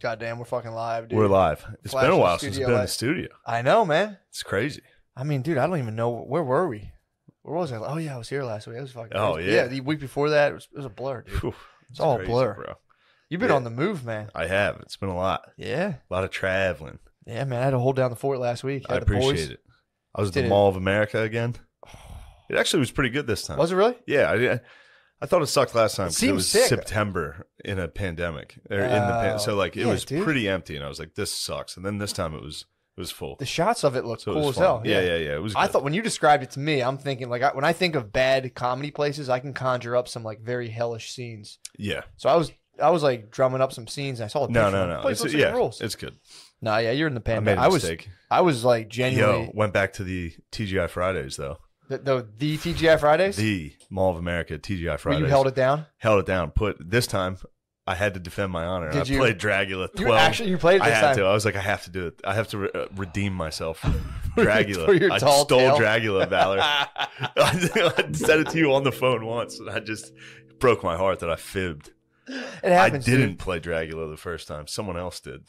Goddamn, we're fucking live, dude. We're live. It's Flash been a while since we've been in live. the studio. I know, man. It's crazy. I mean, dude, I don't even know where were we. Where was I? Oh yeah, I was here last week. It was fucking. Oh, crazy. yeah. yeah. The week before that, it was, it was a blur, dude. Whew, It's all a crazy, blur. bro. You've been Yeah. on the move, man. I have. It's been a lot. Yeah, A lot of traveling. yeah, man. I had to hold down the fort last week. I Had the boys. appreciate it. I was at Did the it- Mall of America again. It actually was pretty good this time. Was it really? Yeah, I, I thought it sucked last time. It, seems was sick. September in a pandemic, or in the pan- Oh, so like it oh, yeah, was dude. pretty empty, and I was like, "This sucks." And then this time it was it was full. The shots of it looked so cool was as hell. fun. Yeah, yeah, yeah. It was. I thought when you described it to me, I'm thinking like I, when I think of bad comedy places, I can conjure up some like very hellish scenes. Yeah. So I was I was like drumming up some scenes. And I saw a No, no, The no. place It's, looks yeah, it rules. it's good. No, yeah, you're in the I made pandemic. a I, was mistake. I was like genuinely Yo, went back to the TGI Fridays though. The, the the TGI Fridays. The Mall of America TGI where Fridays. you held it down. held it down. Put this time, I had to defend my honor. Did I you? played Dragula You twelve. actually you played I had time. to. I was like, I have to do it. I have to re- uh, redeem myself. from Dragula. For your I stole tale. Dragula, Valor. I said it to you on the phone once, and I just broke my heart that I fibbed. It happens. I didn't Dude. play Dragula the first time. Someone else did.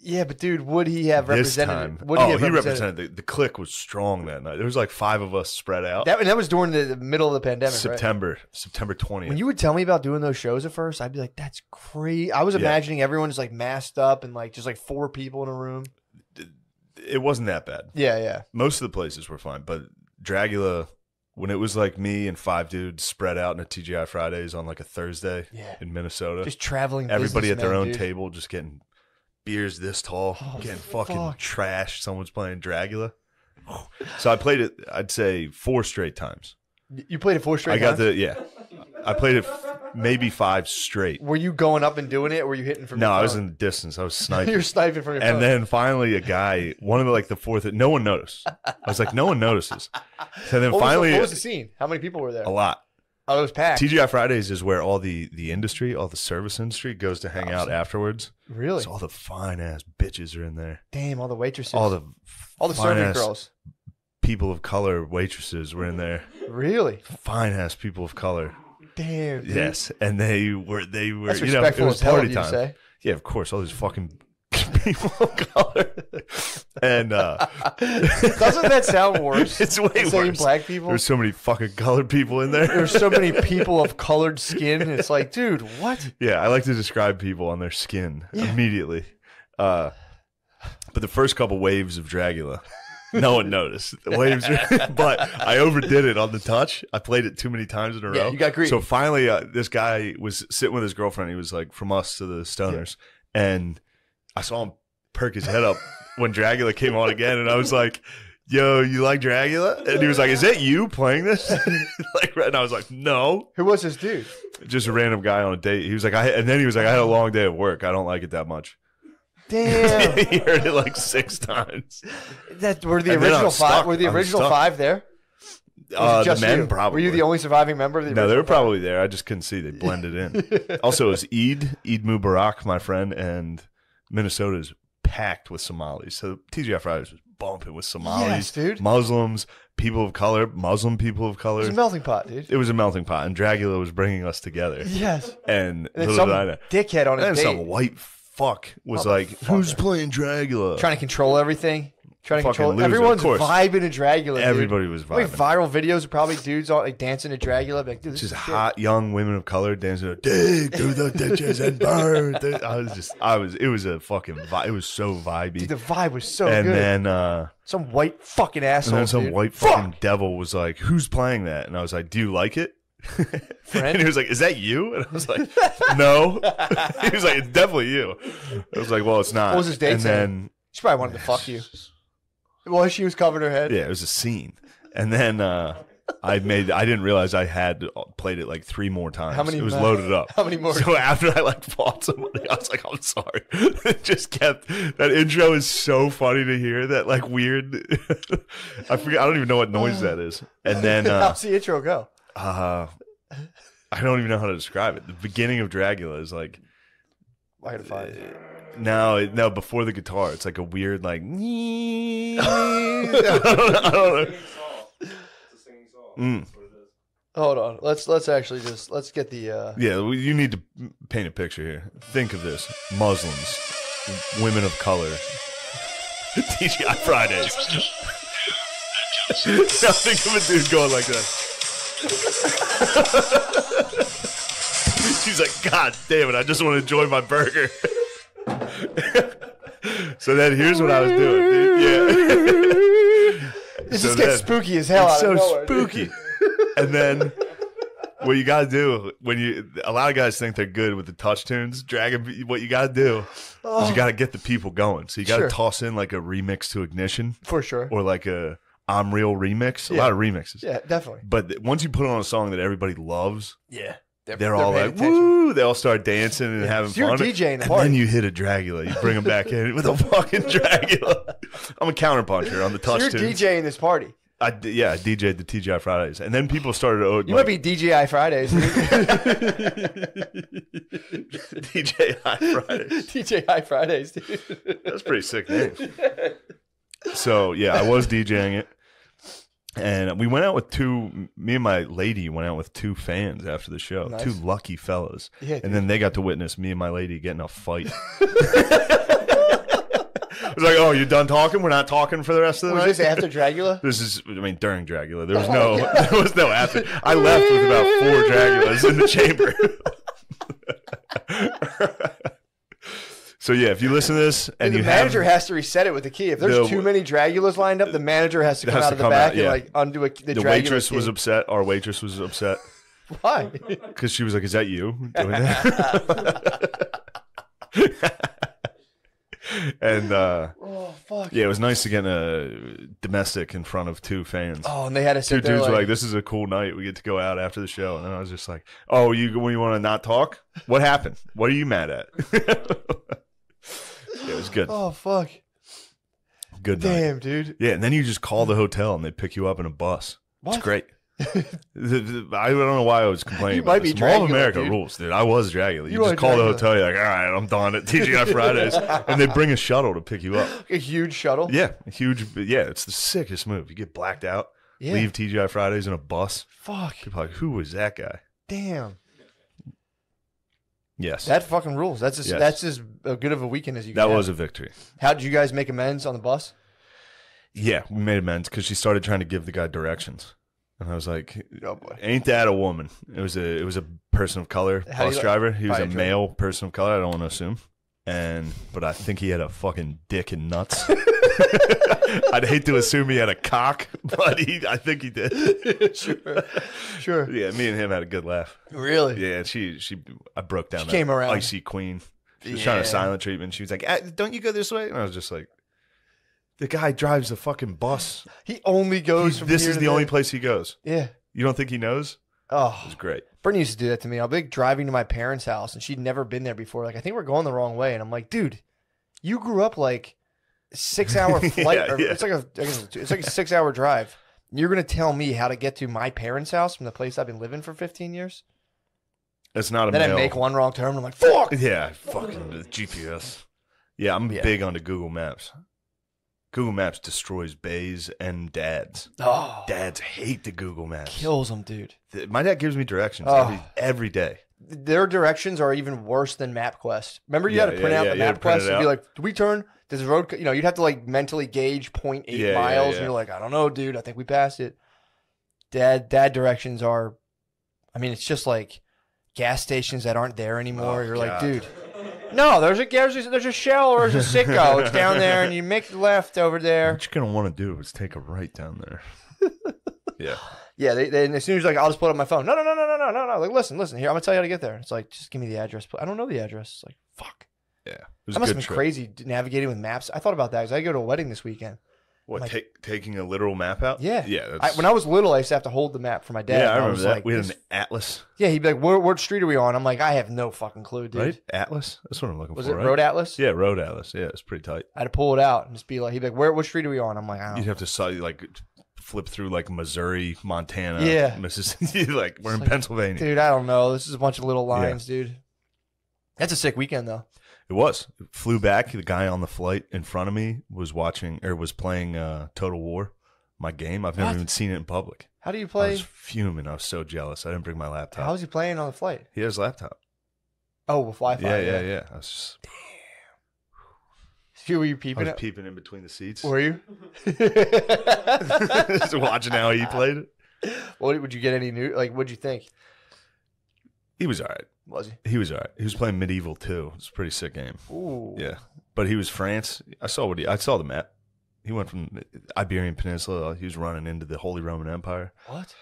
Yeah, but dude, would he have This represented? time, Would oh, he have he represented? represented. The, the click was strong that night. There was like five of us spread out. That, that was during the, the middle of the pandemic, right? September, September twentieth. When you would tell me about doing those shows at first, I'd be like, "That's crazy." I was Yeah. imagining everyone's like masked up and like just like four people in a room. it wasn't that bad. Yeah, yeah. most of the places were fine, but Dragula, when it was like me and five dudes spread out in a TGI Fridays on like a Thursday Yeah. in Minnesota, Just traveling. everybody at their own dude. table just getting beers this tall, Oh, getting fucking fuck. trash. Someone's playing Dragula. So I played it, I'd say four straight times. You played it four straight I got times? the, yeah. I played it f- maybe five straight. Were you going up and doing it, or were you hitting from? No, I was in the distance. I was sniping. You're sniping from your And phone. then finally, a guy, one of the like the fourth, no one noticed. I was like, no one notices. So then what, was the, finally, what was the scene? How many people were there? a lot. Oh, it was packed. TGI Fridays is where all the the industry, all the service industry goes to hang out afterwards. really? So all the fine ass bitches are in there. Damn, all the waitresses, All the all the serving fine-ass girls. people of color waitresses were in there. Really? Fine ass people of color. Damn. Dude. Yes, and they were they were That's you know it respectful was as hell of party you to time. say. Yeah, of course, all these fucking people of color. and uh Doesn't that sound worse? it's way saying worse. black people. There's so many fucking colored people in there. There's so many people of colored skin. It's like, dude, what? Yeah, I like to describe people on their skin immediately. Uh, but the first couple waves of Dragula, no one noticed. The waves, but I overdid it on the touch. I played it too many times in a Yeah, row. you got greedy. So finally, uh, this guy was sitting with his girlfriend. He was like from us to the Stoners, and I saw him perk his head up when Dragula came on again, and I was like. Yo, you like Dragula? And he was like, "Is that you playing this?" like, and I was like, "No." Who was this dude? just a random guy on a date. He was like, I, and then he was like, I had a long day at work. I don't like it that much. Damn. he heard it like six times. that were the And original five. Were the I'm original stuck. five there? Uh, the just men you? probably. Were you the only surviving member of the? No, they were probably there. I just couldn't see. They blended in. also, it was Eid, Eid Mubarak, my friend, and Minnesota is packed with Somalis. So TGI Fridays was bumping with Somalis, Yes, dude. Muslims, people of color, Muslim people of color. It was a melting pot, dude. It was a melting pot, and Dragula was bringing us together. Yes. And And little did dickhead on a And date some white fuck was like. "Who's playing Dragula?" trying to control everything. Trying to control. loser, Everyone's vibing to Dragula. dude. Everybody was How many vibing. viral videos of probably dudes on like dancing to Dragula? Like, dude, this Just is hot young women of color dancing, dig through the ditches and burn. the-" I was just, I was, it was a fucking, vi- it was so vibey. Dude, the vibe was so good. and good. then, uh, some white fucking and asshole. then some dude. white Fuck! fucking devil was like, "Who's playing that?" And I was like, "Do you like it?" Friend? And he was like, "Is that you?" And I was like, "No." he was like, "It's definitely you." I was like, "Well, it's not." What was his date And saying? then, She probably wanted to fuck you. Well, she was covering her head. yeah, it was a scene. And then uh, I made. I didn't realize I had played it like three more times. How many It was loaded up. How many more? So after I like fought somebody, I was like, I'm sorry. it just kept that intro is so funny to hear. That like weird. I forget. I don't even know what noise that is. And then uh, How's the intro go? uh, I don't even know how to describe it. The beginning of Dragula is like I gotta find it. No, no. Before the guitar, it's like a weird like. I don't know. I don't know. Singing song. It's a singing song. That's what it is. Hold on. Let's let's actually just let's get the. uh Yeah, well, you need to paint a picture here. Think of this: Muslims, women of color, TGI Fridays. now think of a dude going like that. She's like, God damn it! I just want to enjoy my burger. so then here's what I was doing, dude. Yeah. This So just gets spooky as hell. It's out so of nowhere, dude. spooky. and then what you gotta do when you a lot of guys think they're good with the touch tunes. Dragon, what you gotta do is you gotta get the people going. So you gotta Sure. toss in like a remix to Ignition For sure. or like a I'm Real remix. A lot of remixes. Yeah, definitely. But once you put on a song that everybody loves, Yeah. They're, all like, attention. "Woo!" They all start dancing and having So you're fun. DJing the and party. then you hit a Dragula. You bring them back in with a fucking Dragula. I'm a counterpuncher on the So touch you're tunes. DJing this party. I yeah, I DJ'd the TGI Fridays, and then people started. Oh, You might be DJI Fridays. DJ High Fridays. DJI Fridays, dude. That's pretty sick name. So yeah, I was DJing it, and we went out with two. Me and my lady went out with two fans after the show. Nice. Two lucky fellas, Yeah, and then they got to witness me and my lady getting a fight. It was like, oh, you done talking? We're not talking for the rest of the Was night. this after Dragula? This is, I mean, during Dragula. There was oh, no, there was no after. I left with about four Dragulas in the chamber. So yeah, if you listen to this and the manager have has to reset it with the key. If there's The- too many Dragulas lined up, the manager has to come Has out to of the back out, yeah. and like undo a, the, the waitress key. was upset. Our waitress was upset Why? because she was like, "Is that you doing that?" and uh, oh fuck. yeah, it was nice to get a domestic in front of two fans. Oh, and they had to Two dudes like, were like, "This is a cool night. We get to go out after the show." And I was just like, "Oh, you when you want to not talk? What happened? What are you mad at?" Yeah, it was good. oh fuck. Good night. Damn, dude. Yeah, and then you just call the hotel and they pick you up in a bus. What? It's great. I don't know why I was complaining. You might be Mall of America dude. rules, dude. I was Dragula. You, You just call the hotel. You're like, all right, I'm done at TGI Fridays, and they bring a shuttle to pick you up. A huge shuttle. Yeah, a huge. Yeah, it's the sickest move. You get blacked out, Yeah. leave TGI Fridays in a bus. Fuck. People like, who was that guy? Damn. Yes, That fucking rules. That's as, Yes. that's as good of a weekend as you. that can have. was a victory. How did you guys make amends on the bus? Yeah, we made amends because she started trying to give the guy directions, and I was like, Oh boy. "Ain't that a woman?" It was a it was a person of color How bus driver. He was a male person of color. I don't want to assume, and but I think he had a fucking dick and nuts. I'd hate to assume he had a cock, but he I think he did. sure. Sure. Yeah, me and him had a good laugh. Really? Yeah, she she I broke down. She came around. icy queen. She was trying to silent treatment. She was like, "Ah, "Don't you go this way?" And I was just like, "The guy drives the fucking bus. He only goes He- this is the only place he goes. Yeah. You don't think he knows? It Oh, was great. Brittany used to do that to me. I'll be like, driving to my parents' house, and she'd never been there before. Like, I think we're going the wrong way, and I'm like, dude, you grew up like six hour flight. Yeah, or, yeah. It's like a I guess it's like a six hour drive. You're gonna tell me how to get to my parents' house from the place I've been living for 15 years? It's not a Then male. I make one wrong turn. And I'm like, fuck. Yeah, fucking GPS. Yeah, I'm Yeah. big onto Google Maps. Google Maps destroys bays and dads. Oh, Dads hate the Google Maps. kills them, dude. Th- My dad gives me directions Oh. every every day. Their directions are even worse than MapQuest. Remember, you Yeah, had to print yeah, out yeah, the had to print MapQuest it and be out. like, "Do we turn? Does the road? co-" You know, you'd have to like mentally gauge 0.8 Yeah, yeah, miles, yeah. and you're like, "I don't know, dude. I think we passed it." Dad, dad directions are. I mean, it's just like gas stations that aren't there anymore. Oh, you're like, God. dude. No, there's a there's a, there's a Shell or there's a Citgo. It's down there, and you make the left over there. What you're gonna want to do is take a right down there. yeah, Yeah, they, they, and as soon as like I'll just pull up my phone. No, no, no, no, no, no, no, no. Like, listen, listen. Here, I'm gonna tell you how to get there. It's like, just give me the address. I don't know the address. It's like, fuck. yeah. It was That a must good have been trip. crazy navigating with maps. I thought about that because I go to a wedding this weekend. What Like- take, taking a literal map out? Yeah, yeah. I, when I was little, I used to have to hold the map for my dad. yeah, I remember was that. Like, we had an atlas, yeah, he'd be like, where, "What street are we on?" I'm like, "I have no fucking clue, dude." right? Atlas. That's what I'm looking Was for. it right? Road Atlas? Yeah, road atlas. Yeah, it's pretty tight. I had to pull it out and just be like, he'd be like, "Where? What street are we on?" I'm like, "I You'd don't." have to saw like flip through like Missouri, Montana, Yeah. Mississippi. like we're in like, Pennsylvania. Dude, I don't know. This is a bunch of little lines, dude. That's a sick weekend though. It was. Flew back. The guy on the flight in front of me was watching or was playing uh, Total War My game? I've never What? even seen it in public. How do you I play? was fuming. I was so jealous. I didn't bring my laptop. How was he playing on the flight? he has a laptop. Oh, with Wi-Fi. Yeah, yeah, yeah. I was just, Who were you I peeping was at? peeping in between the seats. Were you? just watching how he played it. what would you get any new? Like, what'd you think? He was all right. Was he? He was all right. He was playing medieval too. It's a pretty sick game. Ooh. Yeah, but he was France. I saw what he. I saw the map. He went from the Iberian Peninsula. He was running into the Holy Roman Empire. What?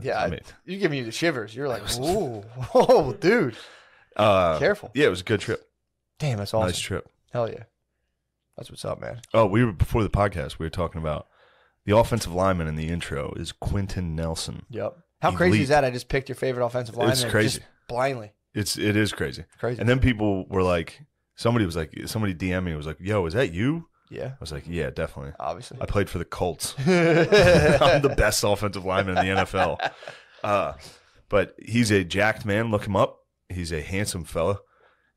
Yeah, I mean, You give me the shivers. You're like, ooh, whoa, dude. uh, Careful. Yeah, it was a good trip. Damn, that's awesome. Nice trip. Hell yeah. That's what's up, man. Oh, we were before the podcast. We were talking about the offensive lineman in the intro is Quenton Nelson. Yep. How crazy is that? I just picked your favorite offensive lineman. It's crazy. Just blindly. It's it is crazy. Crazy. And then people were like, somebody was like, somebody DM me was like, "Yo, is that you?" yeah, I was like, "Yeah, definitely." obviously. I played for the Colts. I'm the best offensive lineman in the NFL. Uh, but he's a jacked man. Look him up. He's a handsome fella.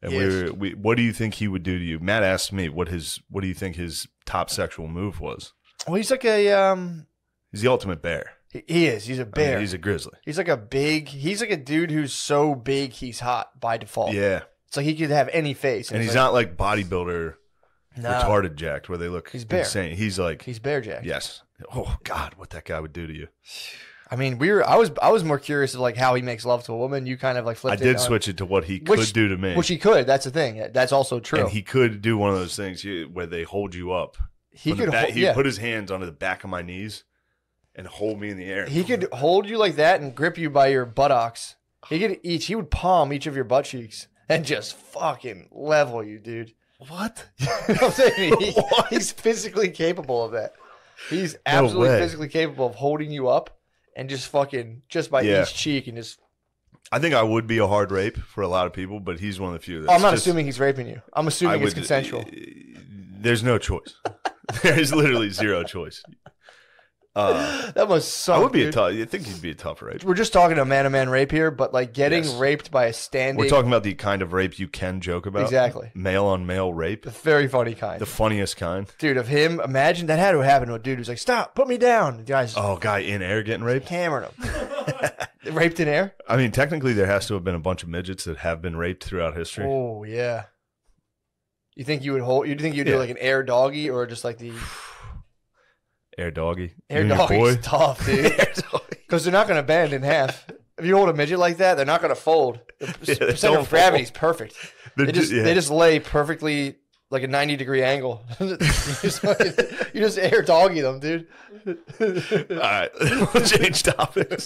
And He we, were, we, what do you think he would do to you? Matt asked me what his, what do you think his top sexual move was? well, he's like a um. He's the ultimate bear. He, is. He's a I mean, bear. he's a grizzly. he's like a big. He's like a dude who's so big he's hot by default. Yeah, So he could have any face, and it's he's like, not like bodybuilder no, retarded jacked where they look He's bear. insane. He's like, He's bear jack. yes. Oh God, what that guy would do to you? I mean, we were. I was. I was more curious of like how he makes love to a woman. You kind of like flipped. I did switch it to what he Which- could do to me. which he could. That's the thing. That's also true. and he could do one of those things where they hold you up. he could. back- hol- he put his hands onto the back of my knees and hold me in the air. He could hold you like that and grip you by your buttocks. He could each. He would palm each of your butt cheeks and just fucking level you, dude. what? you know what I'm saying he- he's physically capable of that. He's absolutely way. physically capable of holding you up and just fucking just by Yeah. each cheek and just. I think I would be a hard rape for a lot of people, but he's one of the few. That's Oh, I'm not just- assuming he's raping you. I'm assuming it's would- consensual. Eh, there's no choice. There's literally zero choice. Uh, that must suck. I would be dude. a tough. I think he'd be a tough rape. We're just talking a man-to-man rape here, but like getting Yes. raped by a standing. We're talking about the kind of rape you can joke about. Exactly. Male on male rape, the very funny kind. the funniest kind. dude of him. Imagine that had to happen to a dude who's like, "Stop, put me down." The guy's Oh, guy in air getting raped. hammering him. Raped in air. I mean, technically, there has to have been a bunch of midgets that have been raped throughout history. Oh yeah. You think you would hold? You think you'd Yeah. do like an air doggy or just like the Air doggy. air doggy's boy? tough, dude? Because they're not going to bend in half. If you hold a midget like that, they're not going to fold. The Yeah, percent of gravity is perfect. They're They just ju- yeah. they just lay perfectly like a ninety degree angle. you, just fucking- you just air doggy them, dude. All right, we'll change topics.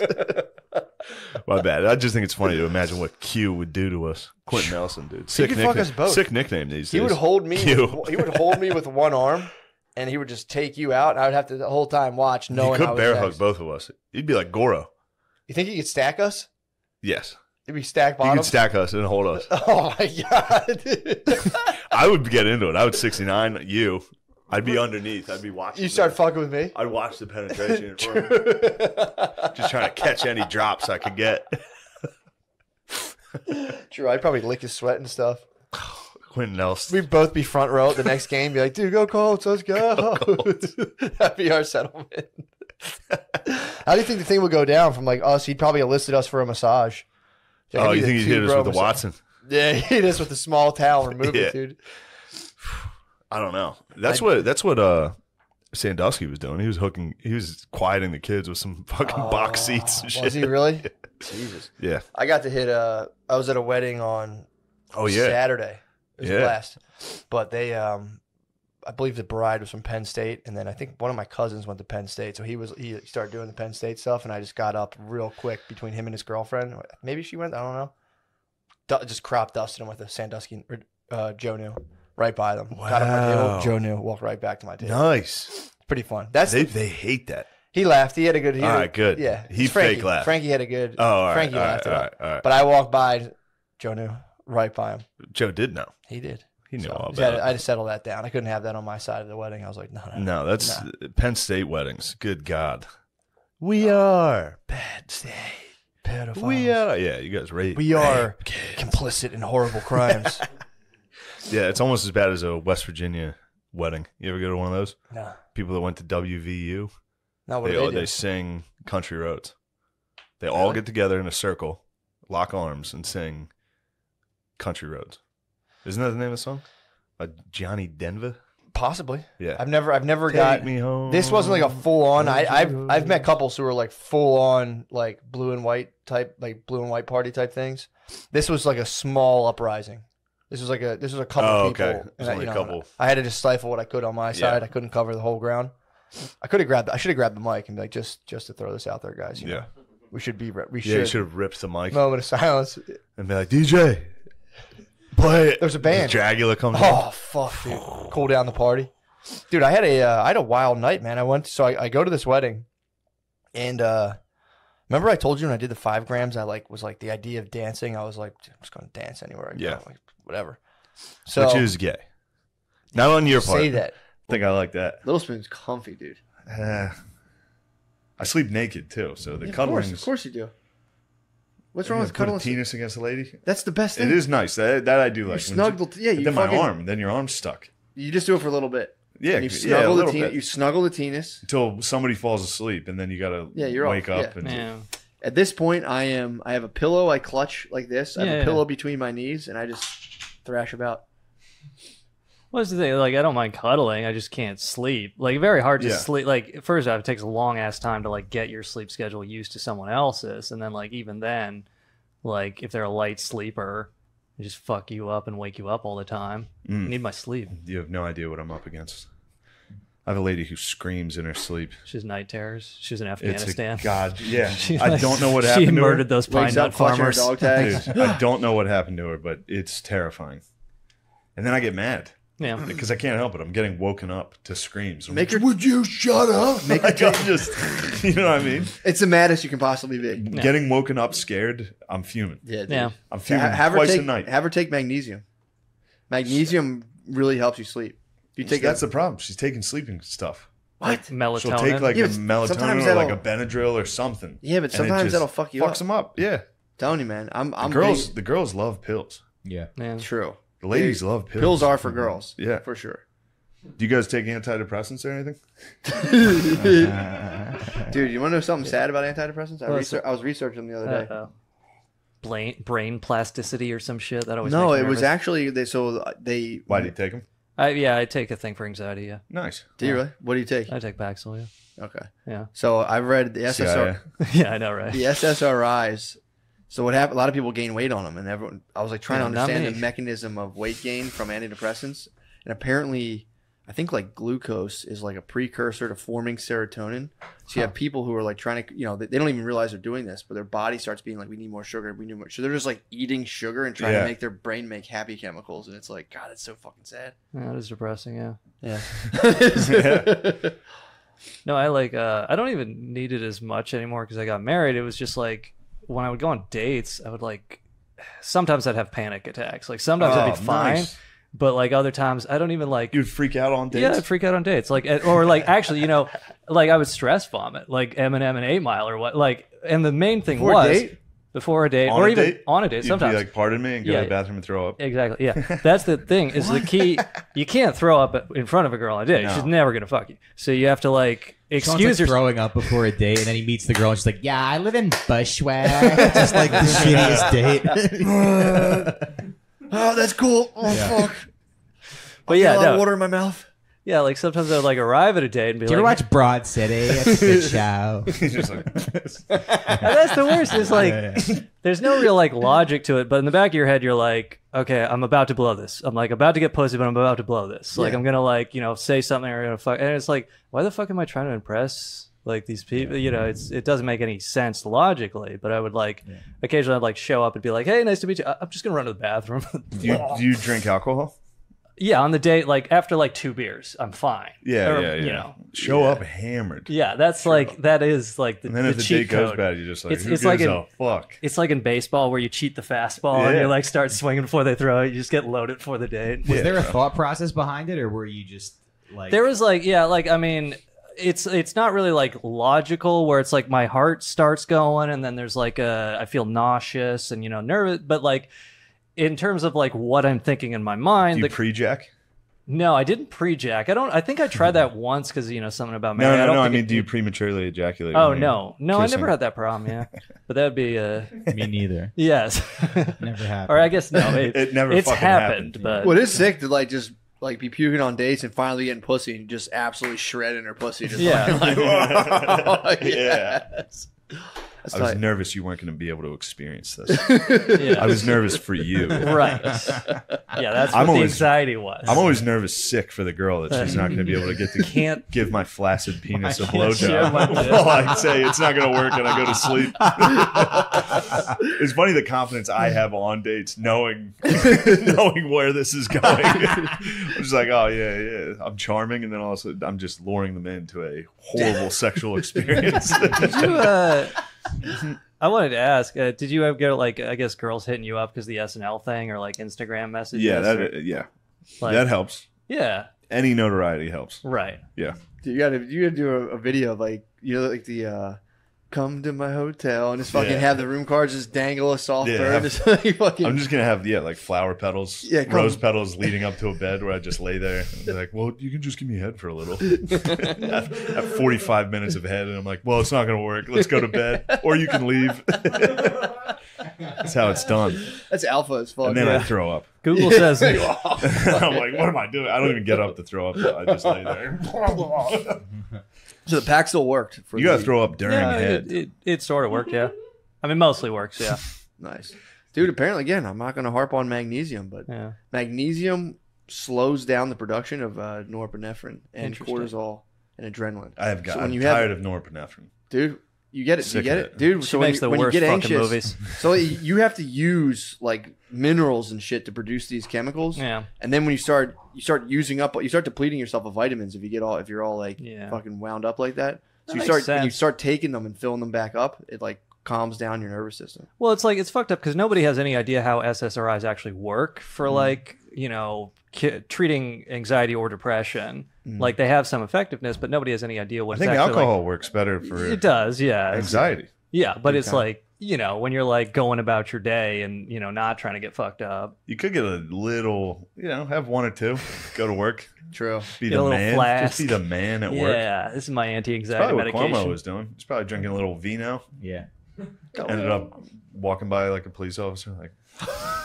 My bad. I just think it's funny to imagine what Q would do to us. Quenton Nelson, dude. Sick could nickname. fuck us both. Sick nickname these He days. would hold me. Q. With, he would hold me with one arm, and he would just take you out. And I would have to the whole time watch, knowing I could bear next. hug both of us. He'd be like Goro. You think he could stack us? Yes, He'd be stack he bottom. could stack us and hold us. oh my god! I would get into it. I would 69. You, I'd be underneath. I'd be watching. you start the- fucking with me. I'd watch the penetration, for him, just trying to catch any drops I could get. True, I'd probably lick his sweat and stuff. Quenton Nelson. We'd both be front row at the next game. Be like, dude, go Colts, let's go. That'd be our settlement. How do you think the thing would go down from like us? He'd probably enlisted us for a massage. Like, Oh, I you think he'd hit us with the. Watson? Yeah, he hit us with the small towel. Remove Yeah. it, dude. I don't know. That's what that's what uh Sandusky was doing. He was hooking he was quieting the kids with some fucking box seats and Oh, Was he really? Jesus. Yeah. I got to hit a. I was at a wedding on Oh yeah. Saturday. It was Yeah. a blast. But they, um, I believe the bride was from Penn State, and then I think one of my cousins went to Penn State, so he was he started doing the Penn State stuff, and I just got up real quick between him and his girlfriend. Maybe she went. I don't know. Du- just crop dusted him with a Sandusky. Uh, Joe knew right by them. Got him my Wow. table. Joe knew. Walked right back to my table. Nice. Pretty fun. That's They they hate that. he laughed. He had a good. He All had a- good. Yeah, He Frankie. fake laughed. Frankie had a good. Oh, all right. Frankie all right, laughed all right, all right. But I walked by. Joe knew right by him. Joe did know. He did. He knew So, all about to- I it. had to settle that down. I couldn't have that on my side of the wedding. I was like, no, no, No, that's Penn State weddings. Good God. We are Penn State. pedophiles. We are yeah, you guys rape. We are rape complicit in horrible crimes. Yeah, it's almost as bad as a West Virginia wedding. You ever go to one of those? No. People that went to WVU, No, what they they, do? they sing country roads. They all get together in a circle, lock arms, and sing country roads. Isn't that the name of the song? Uh, Johnny Denver. Possibly. Yeah. I've never I've never Take got me home. this wasn't like a full on. I I've I've met couples who were like full on like blue and white type like blue and white party type things. This was like a small uprising. This was like a this was a couple Oh, people. okay. and I- only you a know, couple. I had to just stifle what I could on my side. I couldn't cover the whole ground. I could have grabbed. I should have grabbed the mic and be like, just just to throw this out there, guys. you know, Yeah. we should be. re- We Yeah, you should. should have ripped the mic Moment of silence. and be like, DJ, play it. There's a band. Dragula comes in. Oh fuck, dude! Cool down the party, dude. I had a uh, I had a wild night, man. I went so I, I go to this wedding, and uh remember I told you when I did the five grams, I like was like the idea of dancing. I was like, I'm just gonna dance anywhere. I go, Yeah. like, whatever. So Which is gay. Not on your part. say that. I think I like that. Little Spoon's comfy, dude. Uh, I sleep naked too, so the Yeah, of cuddling. course, of course you do. What's wrong know, with put a cuddling? penis against a lady? That's the best thing. It is nice. That, that I do like. You When snuggle. yeah, but you then my arm, then your arm's stuck. You just do it for a little bit. Yeah, And you yeah, a snuggle the little bit. You snuggle the penis. until somebody falls asleep, and then you gotta Yeah, you're off. wake up Yeah. and Yeah. At this point, I am. I have a pillow. I clutch like this. I have Yeah, a yeah. pillow between my knees, and I just thrash about. What's the thing? Like, I don't mind cuddling. I just can't sleep. Like, very hard to Yeah. sleep. Like, first off, it takes a long ass time to like get your sleep schedule used to someone else's, and then like even then, like if they're a light sleeper, they just fuck you up and wake you up all the time. I Mm. need my sleep. you have no idea what I'm up against. I have a lady who screams in her sleep. She's night terrors. She's in It's Afghanistan. a god. Yeah, She, I like- don't know what She happened to her. murdered those pine nut up clutching her farmers. dog tags. Dude, I don't know what happened to her, but it's terrifying. And then I get mad Yeah. because I can't help it. I'm getting woken up to screams. Make like, her- Would you shut up? Make Like, her I'm just, you know what I mean? It's the maddest you can possibly be. Getting woken up scared. I'm fuming. Yeah, dude. Yeah. I'm Ha- fuming have her twice take a night. have her take magnesium. Magnesium really helps you sleep. You take That's a, the problem. She's taking sleeping stuff. What melatonin. She'll take like Yeah, a melatonin or like a Benadryl or something. yeah, but sometimes that'll fuck you up. fucks up. them up. Yeah, telling you, man. I'm the I'm girls. big- The girls love pills. Yeah. yeah. True. The ladies love pills. Pills are for mm-hmm. girls. Yeah. for sure. Do you guys take antidepressants or anything? Dude, you want to know something sad about antidepressants? I, What's research, I was researching them the other day. Brain, brain plasticity or some shit. That always no, makes it me was nervous. actually they. So they. Why do you take them? I, yeah, I take a thing for anxiety. Yeah, Nice. Do you really? What do you take? I take Paxil. Yeah, Okay. yeah, So I've read the CIA. SSR, yeah. I know, right? the SSRIs. So what happened? A lot of people gain weight on them, and everyone. I was like trying Yeah, to understand the mechanism of weight gain from antidepressants, and apparently, I think like glucose is like a precursor to forming serotonin. So you have people who are like trying to, you know, they, they don't even realize they're doing this, but their body starts being like, we need more sugar, we need more. So they're just like eating sugar and trying Yeah. to make their brain make happy chemicals, and it's like, God, it's so fucking sad. Yeah, that is depressing. Yeah. Yeah. No, I like. uh I don't even need it as much anymore because I got married. It was just like when I would go on dates, I would like. Sometimes I'd have panic attacks. Like sometimes I'd Oh, be fine, nice. but like other times I don't even like. You'd freak out on dates. Yeah, I'd freak out on dates. Like, or like, actually, you know, like I would stress vomit, like Eminem and Eight Mile or what. Like, and the main thing Before a was date? before a date, On or a even date? on a date. You'd Sometimes, be like, "Pardon me," and go Yeah, to the bathroom and throw up. exactly. Yeah, that's the thing. Is the key? You can't throw up in front of a girl on a date. No. She's never gonna fuck you. So you have to like Someone's excuse like throwing up before a date, and then he meets the girl, and she's like, "Yeah, I live in Bushwick." Just like the shittiest date. oh, that's cool. Oh Yeah. fuck. But Get yeah, a lot of no, water in my mouth. Yeah. Like sometimes I would like arrive at a date and be like, Do you like, ever watch Broad City? It's a show. He's just like, And that's the worst. It's like Yeah, yeah. there's no real like logic to it, but in the back of your head, you're like, okay, I'm about to blow this. I'm like about to get pussy, but I'm about to blow this. Like Yeah. I'm gonna like you know say something or gonna fuck, and it's like, why the fuck am I trying to impress like these people? You know, it's it doesn't make any sense logically. But I would like Yeah. occasionally I'd like show up and be like, hey, nice to meet you. I- I'm just gonna run to the bathroom. do you, do you drink alcohol? Yeah, on the date, like after like two beers, I'm fine. Yeah, Or, yeah, yeah. You know, Show yeah. up hammered. Yeah, that's like that is like the, And then the if the cheat date goes bad, you're just like, It's- "Who it's like in- a fuck?" It's like in baseball where you cheat the fastball and you like start swinging before they throw it. You just get loaded for the date. Was Yeah, there a thought process behind it, or were you just like There was like yeah, like I mean, it's it's not really like logical where it's like my heart starts going and then there's like a I feel nauseous and you know nervous, but like in terms of like what I'm thinking in my Do mind, you the, pre-jack? No, I didn't pre-jack. I don't. I think I tried that once because you know something about No, Mary. no, I don't no. I mean, it- do you prematurely ejaculate? Oh when you're no, no, I never had that problem. Yeah, but that'd be uh, Me neither. yes. Never happened. or I guess no, it, It never it's fucking happened, happened. but Well, it is sick to like just like be puking on dates and finally getting pussy and just absolutely shredding her pussy. Just Yeah. like, whoa, Yeah. yes. That's I was tight. nervous you weren't going to be able to experience this. yeah. I was nervous for you. right. Yeah, that's what I'm the always- anxiety was. I'm always nervous sick for the girl that she's not going to be able to get to can't. give my flaccid penis a can't share my blowjob. Well, I say it's not going to work and I go to sleep. it's funny the confidence I have on dates, knowing knowing where this is going. I'm just like, oh yeah, yeah, I'm charming, and then also I'm just luring them into a horrible sexual experience. Did you, uh, I wanted to ask, uh, did you ever get like I guess girls hitting you up because the SNL thing or like Instagram messages? yeah, or, that yeah, like, that helps. yeah, Any notoriety helps. right. Yeah. Dude, you gotta you gotta do a, a video of like you know like the uh come to my hotel and just fucking Yeah. have the room cards just dangle a soft Yeah, bird. have- Just like fucking I'm just gonna have yeah, like flower petals, Yeah, come- rose petals leading up to a bed where I just lay there and be like, well, you can just give me head for a little. have, have 45 minutes of head, and I'm like, well, it's not gonna work. Let's go to bed, or you can leave. That's how it's done. that's alpha as fuck. And then I throw up. Google says I'm like, what am I doing? I don't even get up to throw up. I just lay there. So the Paxil worked. For You gotta throw up during yeah, head. it, it, it sort of worked. Yeah, I mean mostly works. Yeah, nice, dude. Apparently, again, I'm not gonna harp on magnesium, but yeah. magnesium slows down the production of uh, norepinephrine and cortisol and adrenaline. I have got. So when I'm you have- tired of norepinephrine. Dude, you get it. Sick you get it, it. dude. She so makes when, the when worst you get fucking anxious, movies. so you have to use like minerals and shit to produce these chemicals. Yeah, And then when you start you start using up you start depleting yourself of vitamins if you get all if you're all like Yeah. fucking wound up like that. So That you start when you start taking them and filling them back up, it like calms down your nervous system. Well, it's like it's fucked up because nobody has any idea how SSRIs actually work for Mm. like you know ki- treating anxiety or depression. Mm. Like they have some effectiveness, but nobody has any idea what. I what. think it's actually alcohol works better for It does, yeah, anxiety. yeah. But it's Okay. like you know when you're like going about your day and you know not trying to get fucked up. You could get a little, you know, have one or two, go to work, True. be Get a the little man, flask. just be the man at work. Yeah, this is my anti-anxiety probably what medication. Cuomo was doing. He's probably drinking a little vino. Yeah. Ended up walking by like a police officer, like,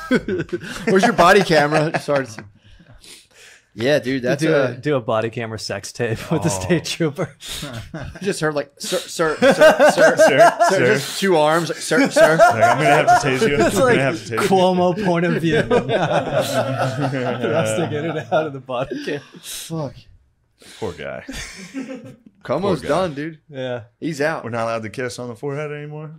Where's your body camera? Sorry. Yeah, dude, that's do a, a, do a body camera sex tape with oh. the state trooper. just heard like sir, sir, sir, sir, sir, sir, sir. just two arms, like, sir, sir. Like, I'm gonna have to tase you. It's I'm like gonna have to tase Cuomo you. point of view. Trying to get it out of the body camera. Fuck. Poor guy. Cuomo's Poor guy. done, dude. Yeah, he's out. We're not allowed to kiss on the forehead anymore.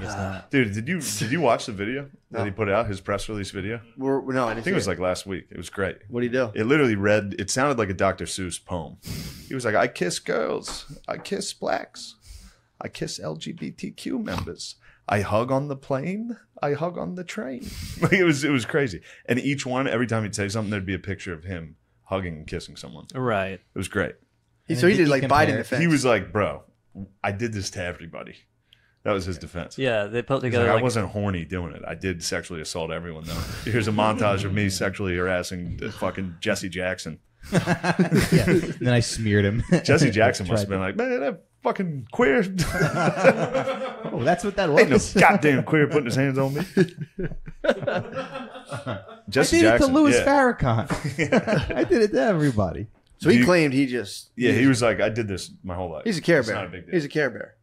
Guess. Uh, Dude, did you did you watch the video that he put out? His press release video. We're, we're- no, I I didn't think it was see like last week. It was great. What do you do? It literally read. It sounded like a Dr. Seuss poem. He was like, "I kiss girls. I kiss blacks. I kiss LGBTQ members. I hug on the plane. I hug on the train." Like it was. It was crazy. And each one, every time he'd say something, there'd be a picture of him hugging and kissing someone. Right. It was great. He, so he did did he like compare? Biden defense. He was like, "Bro, I did this to everybody." That was his defense. Yeah, they put together like, like, I wasn't horny doing it. I did sexually assault everyone though. Here's a montage of me sexually harassing fucking Jesse Jackson. yeah. Then I smeared him. Jesse Jackson must have been like, man, that fucking queer. Oh, that's what that Ain't no was. goddamn queer putting his hands on me. Jesse I did Jackson. it to Louis yeah. Farrakhan. I did it to everybody. so he You- claimed he just yeah, he was like, I did this my whole life. he's a Care It's Bear. not a big deal. he's a Care Bear.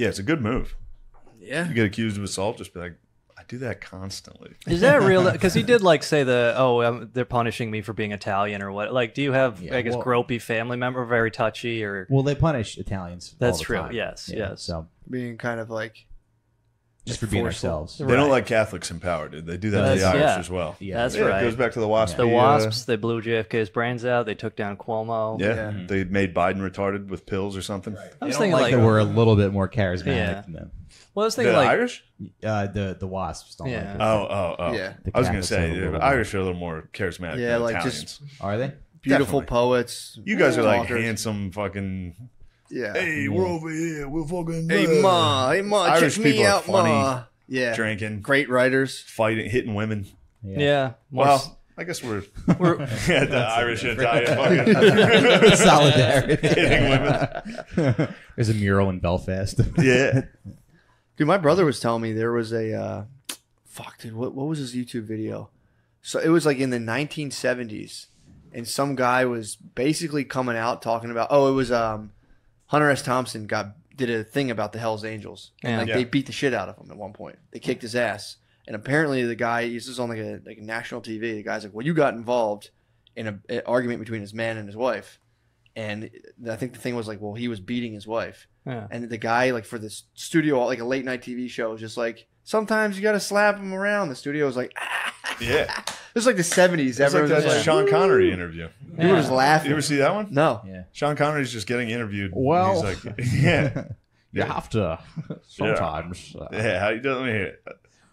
Yeah, it's a good move. Yeah. You get accused of assault, just be like, I do that constantly. Is that real? Because he did like say the oh um, they're punishing me for being Italian or what? Like, do you have Yeah, I guess well- gropey family member, very touchy or? Well, they punish Italians. all That's the true. time. Yes, Yeah, yes. So Being kind of like just for being Forceful. ourselves. They Right. don't like Catholics in power, dude. They do that to the Irish yeah. as well. Yeah. That's Yeah, right. it goes back to the WASP. the wasps they blew JFK's brains out. They took down Cuomo. yeah, Yeah. they made Biden retarded with pills or something. I was thinking like, like, that we're a little bit more charismatic Yeah. than them. well, I was The thinking like Irish? Uh, the the wasps don't Yeah. like it. Oh, oh, oh. Yeah. I was gonna say are the bit- Irish are a little more charismatic. Yeah, than like Italians. just- Are they? beautiful Definitely. poets. You guys are like talkers. handsome fucking. Yeah. Hey, we're over here. We're fucking. Hey uh, ma, hey ma, Irish check me are out, funny. ma. Yeah. Drinking, Great writers. fighting, hitting women. yeah, more Well, s- I guess we're We're, yeah, the Irish and Italian fucking Solidarity. hitting women. There's a mural in Belfast. Yeah. Dude, my brother was telling me there was a uh, fuck, dude. What what was his YouTube video? So it was like in the 1970s, and some guy was basically coming out talking about. Oh, it was um, Hunter S. Thompson got did a thing about the Hell's Angels, and Yeah. like Yeah. they beat the shit out of him at one point. They kicked his ass, and apparently the guy this is on like a like national TV. The guy's like, "Well, you got involved in a, an argument between his man and his wife." And I think the thing was like, well, he was beating his wife. yeah. And the guy, like for this studio, like a late night TV show, was just like, sometimes you got to slap him around. The studio was like, Yeah. this is like the 70s. It's like Everyone was that like, Sean Connery interview. you were just laughing. You ever see that one? no. yeah. Sean Connery's just getting interviewed. Well- He's like, yeah. You have to sometimes. Uh, Yeah. How you doing? Let me hear it.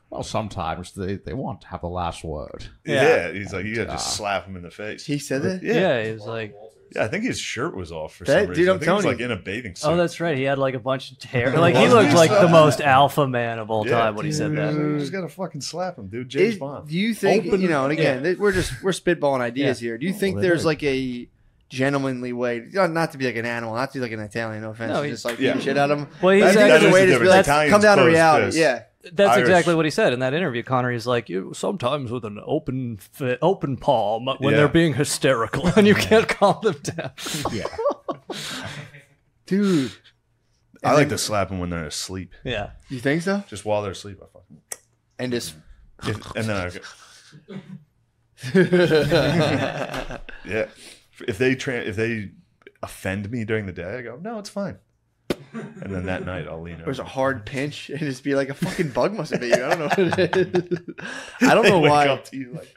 Well, sometimes they, they want to have the last word. Yeah. Yeah. He's like, you gotta just slap him in the face. He said that? Yeah. yeah, he was like, Yeah, I think his shirt was off for That- some dude, reason. I'm I think he was like in a bathing oh, suit. oh, that's right. He had like a bunch of hair. Like he looked like the most alpha man of all Yeah. time when he said that. You just gotta fucking slap him, dude. James Is- Bond. do you think, Open- you know, and again, th- we're just, we're spitballing ideas here. Do you oh, think Well, there's do. like a gentlemanly way, not not to be like an animal, not to be like an Italian, no offense, No, to he- just like Yeah. shit at him? Well, I he's think That there's a way the to be difference. like, come down to reality. fist. Yeah. That's Irish. exactly what he said in that interview. Connery's like, you sometimes with an open fi- open palm when Yeah. they're being hysterical and you can't calm them down. Yeah. Dude. I like to slap them when they're asleep. yeah. You think so? Just while they're asleep, I fucking. And just. If, and then I go, yeah. If they tra- if they offend me during the day, I go, no, it's fine. And then that night, I'll lean over. There's a hard pinch and just be like a fucking bug must have bit you. I don't know what it is. I don't know wake why. up to you like,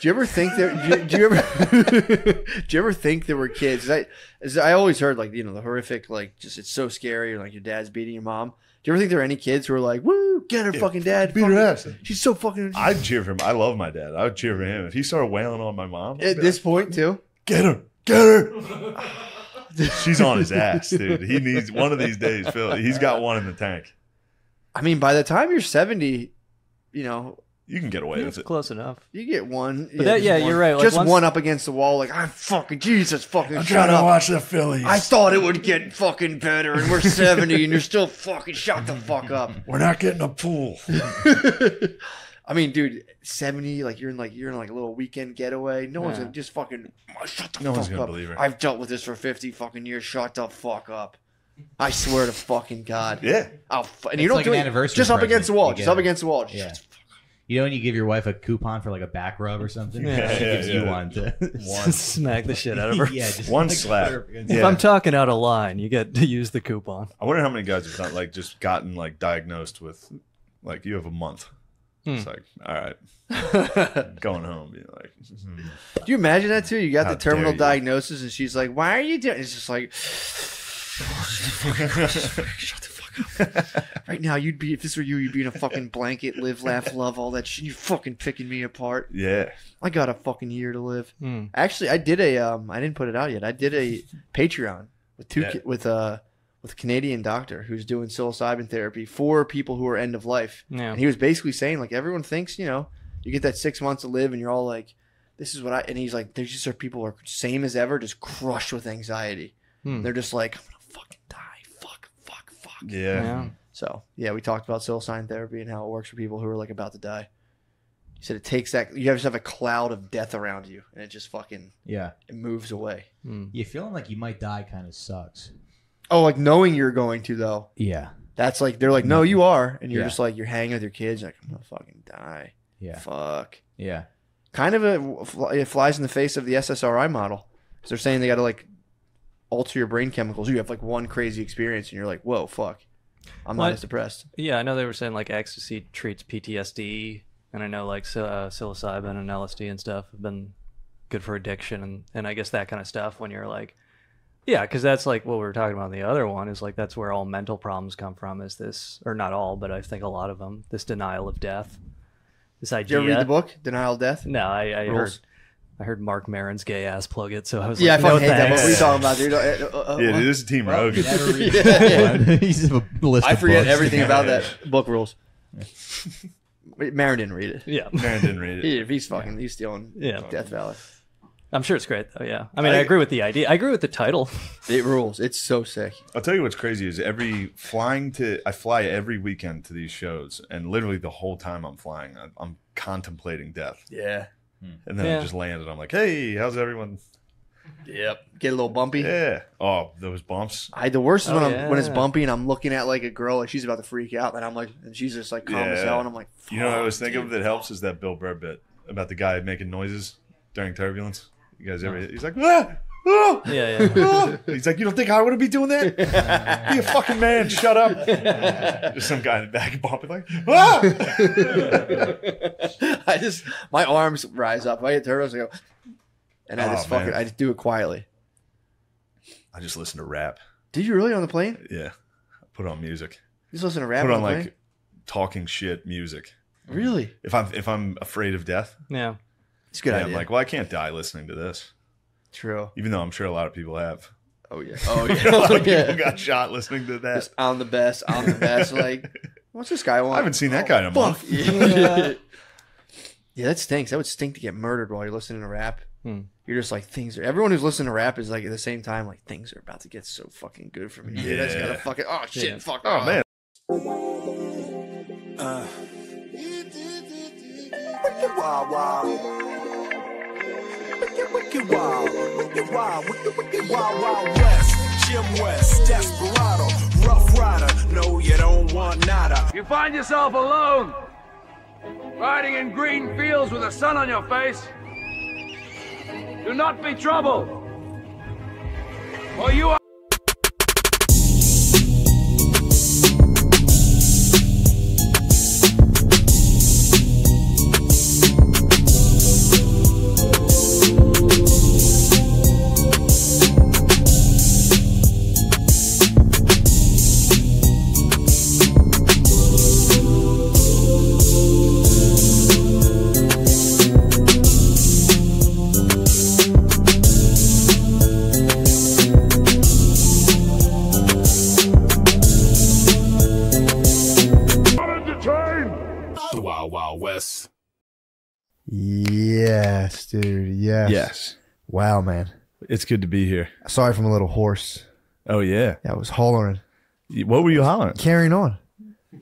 Do you ever think that? Do you, do you ever? do you ever think there were kids? I, as I always heard like you know the horrific like just it's so scary or like your dad's beating your mom. Do you ever think there are any kids who are like, "Woo, get her Yeah, fucking dad, beat her fucking- ass. She's so fucking." I'd cheer for him. I love my dad. I would cheer for him. If he started wailing on my mom, I'd At be this point too. get her, get her. She's on his ass, dude. He needs one of these days. Phil, he's got one in the tank. I mean, by the time you're seventy, you know, You can get away with it. close enough. you get one. But that- yeah, one- you're right, like, just once- one up against the wall, like I'm fucking Jesus, fucking i'm shut up. watch the Phillies. I thought it would get fucking better, and we're 70, and you're still fucking shut the fuck up. We're not getting a pool. I mean, dude, 70, like you're in like you're in like a little weekend getaway. No one's Yeah. gonna just fucking oh, shut the No fuck one's gonna up. believe her. I've dealt with this for 50 fucking years. Shut the fuck up. I swear to fucking God. Yeah. I'll fu- and you It's don't like do an it. anniversary Just up present. against the wall. You Just get up it. against the wall. Yeah. Just- You know when you give your wife a coupon for like a back rub or something? Yeah. She gives you Yeah. one to Smack the shit out of her. yeah, just One like slap. put her against- If Yeah. I'm talking out of line, you get to use the coupon. I wonder how many guys have done, like just gotten like diagnosed with like you have a month. It's Hmm. like, all right, going home. Being like, hmm. Do you imagine that too? You got How the terminal diagnosis, and she's like, "Why are you doing?" It's just like, shut the fuck up. right now, you'd be if this were you, you'd be in a fucking blanket, live, laugh, love, all that shit. You fucking picking me apart. yeah, I got a fucking year to live. Hmm. Actually, I did a um, I didn't put it out yet. I did a Patreon with two Yeah. ki- with uh with a Canadian doctor who's doing psilocybin therapy for people who are end of life. Yeah. And he was basically saying like everyone thinks you know you get that six months to live and you're all like this is what I and he's like there's just are people who are same as ever just crushed with anxiety. Hmm. They're just like I'm gonna fucking die. Fuck. Fuck. Fuck. yeah, Yeah. So yeah, we talked about psilocybin therapy and how it works for people who are like about to die. He said it takes that you just have a cloud of death around you and it just fucking yeah. it moves away. Hmm. You feeling like you might die kind of sucks. Oh, like knowing you're going to though. Yeah. That's like they're like, no, you are, and you're Yeah. just like you're hanging with your kids. You're like I'm gonna fucking die. Yeah. Fuck. Yeah. Kind of a it flies in the face of the SSRI model. 'Cause they're saying they got to like alter your brain chemicals. You have like one crazy experience, and you're like, whoa, fuck. I'm What? not as depressed. Yeah, I know they were saying like ecstasy treats PTSD, and I know like psil- uh, psilocybin and LSD and stuff have been good for addiction, and, and I guess that kind of stuff when you're like, yeah, because that's like what we were talking about. in The other one is like that's where all mental problems come from. Is this or not all, but I think a lot of them. This denial of death. This idea. Did you ever read the book Denial of Death? No, I, I heard. I heard Marc Maron's gay ass plug it, so I was Yeah, I like, fucking no hate that What are you talking about, dude? Uh, uh, uh, yeah. Dude, this is Team Rogan. Never read Yeah, yeah. one. He's a list I of forget books. everything about that book rules. Maron didn't read it. Yeah, Aaron didn't read it. He, he's fucking, he's stealing Yeah. Death Valley. I'm sure it's great though. Yeah, I mean, I, I- agree with the idea. I agree with the title. It rules. It's so sick. I'll tell you what's crazy is every flying to I fly every weekend to these shows, and literally the whole time I'm flying, I'm, I'm contemplating death, Yeah. Hmm. and then Yeah. I just landed. I'm like, hey, how's everyone? Yep. Get a little bumpy. Yeah. Oh, those bumps. I the worst is when Oh, I'm when it's bumpy and I'm looking at like a girl and she's about to freak out and I'm like and she's just like calm as hell and I'm like You know what I was "Fuck, thinking of that helps is that Bill Burr bit about the guy making noises during turbulence. You guys ever? He's like, ah, ah, Yeah, yeah. ah." He's like, you don't think I want to be doing that? be a fucking man. Shut up. Just some guy in the back bumping like, ah. I just my arms rise up. I hit turbos, I go, and I Oh, just fucking man. I just do it quietly. I just listen to rap. Did you really on the plane? Yeah. Put on music. You just listen to rap Put on, on the like plane? talking shit music. really? If I'm if I'm afraid of death, yeah. It's a good yeah, idea. I'm like, well, I can't die listening to this. True. Even though I'm sure a lot of people have. Oh yeah. Oh yeah. a lot of Oh, people yeah. got shot listening to that. Just I'm the best. I'm the best. Like, what's this guy want? I haven't seen that guy in a Fuck. month. Yeah. yeah, that stinks. That would stink to get murdered while you're listening to rap. Hmm. You're just like things are. Everyone who's listening to rap is like at the same time like things are about to get so fucking good for me. Dude, I just gotta fucking. Oh shit! Yeah. Fuck. Oh man, Wicked wild, wild. Wicked, wicked wild. Wicked wild. Wicked, wicked wild, wild west. Jim West, Desperado, Rough Rider. No, you don't want nada. You find yourself alone, riding in green fields with the sun on your face. Do not be troubled, for you are. Man. it's good to be here. Sorry I'm a little hoarse. Oh yeah, I was hollering, what were you hollering? carrying on.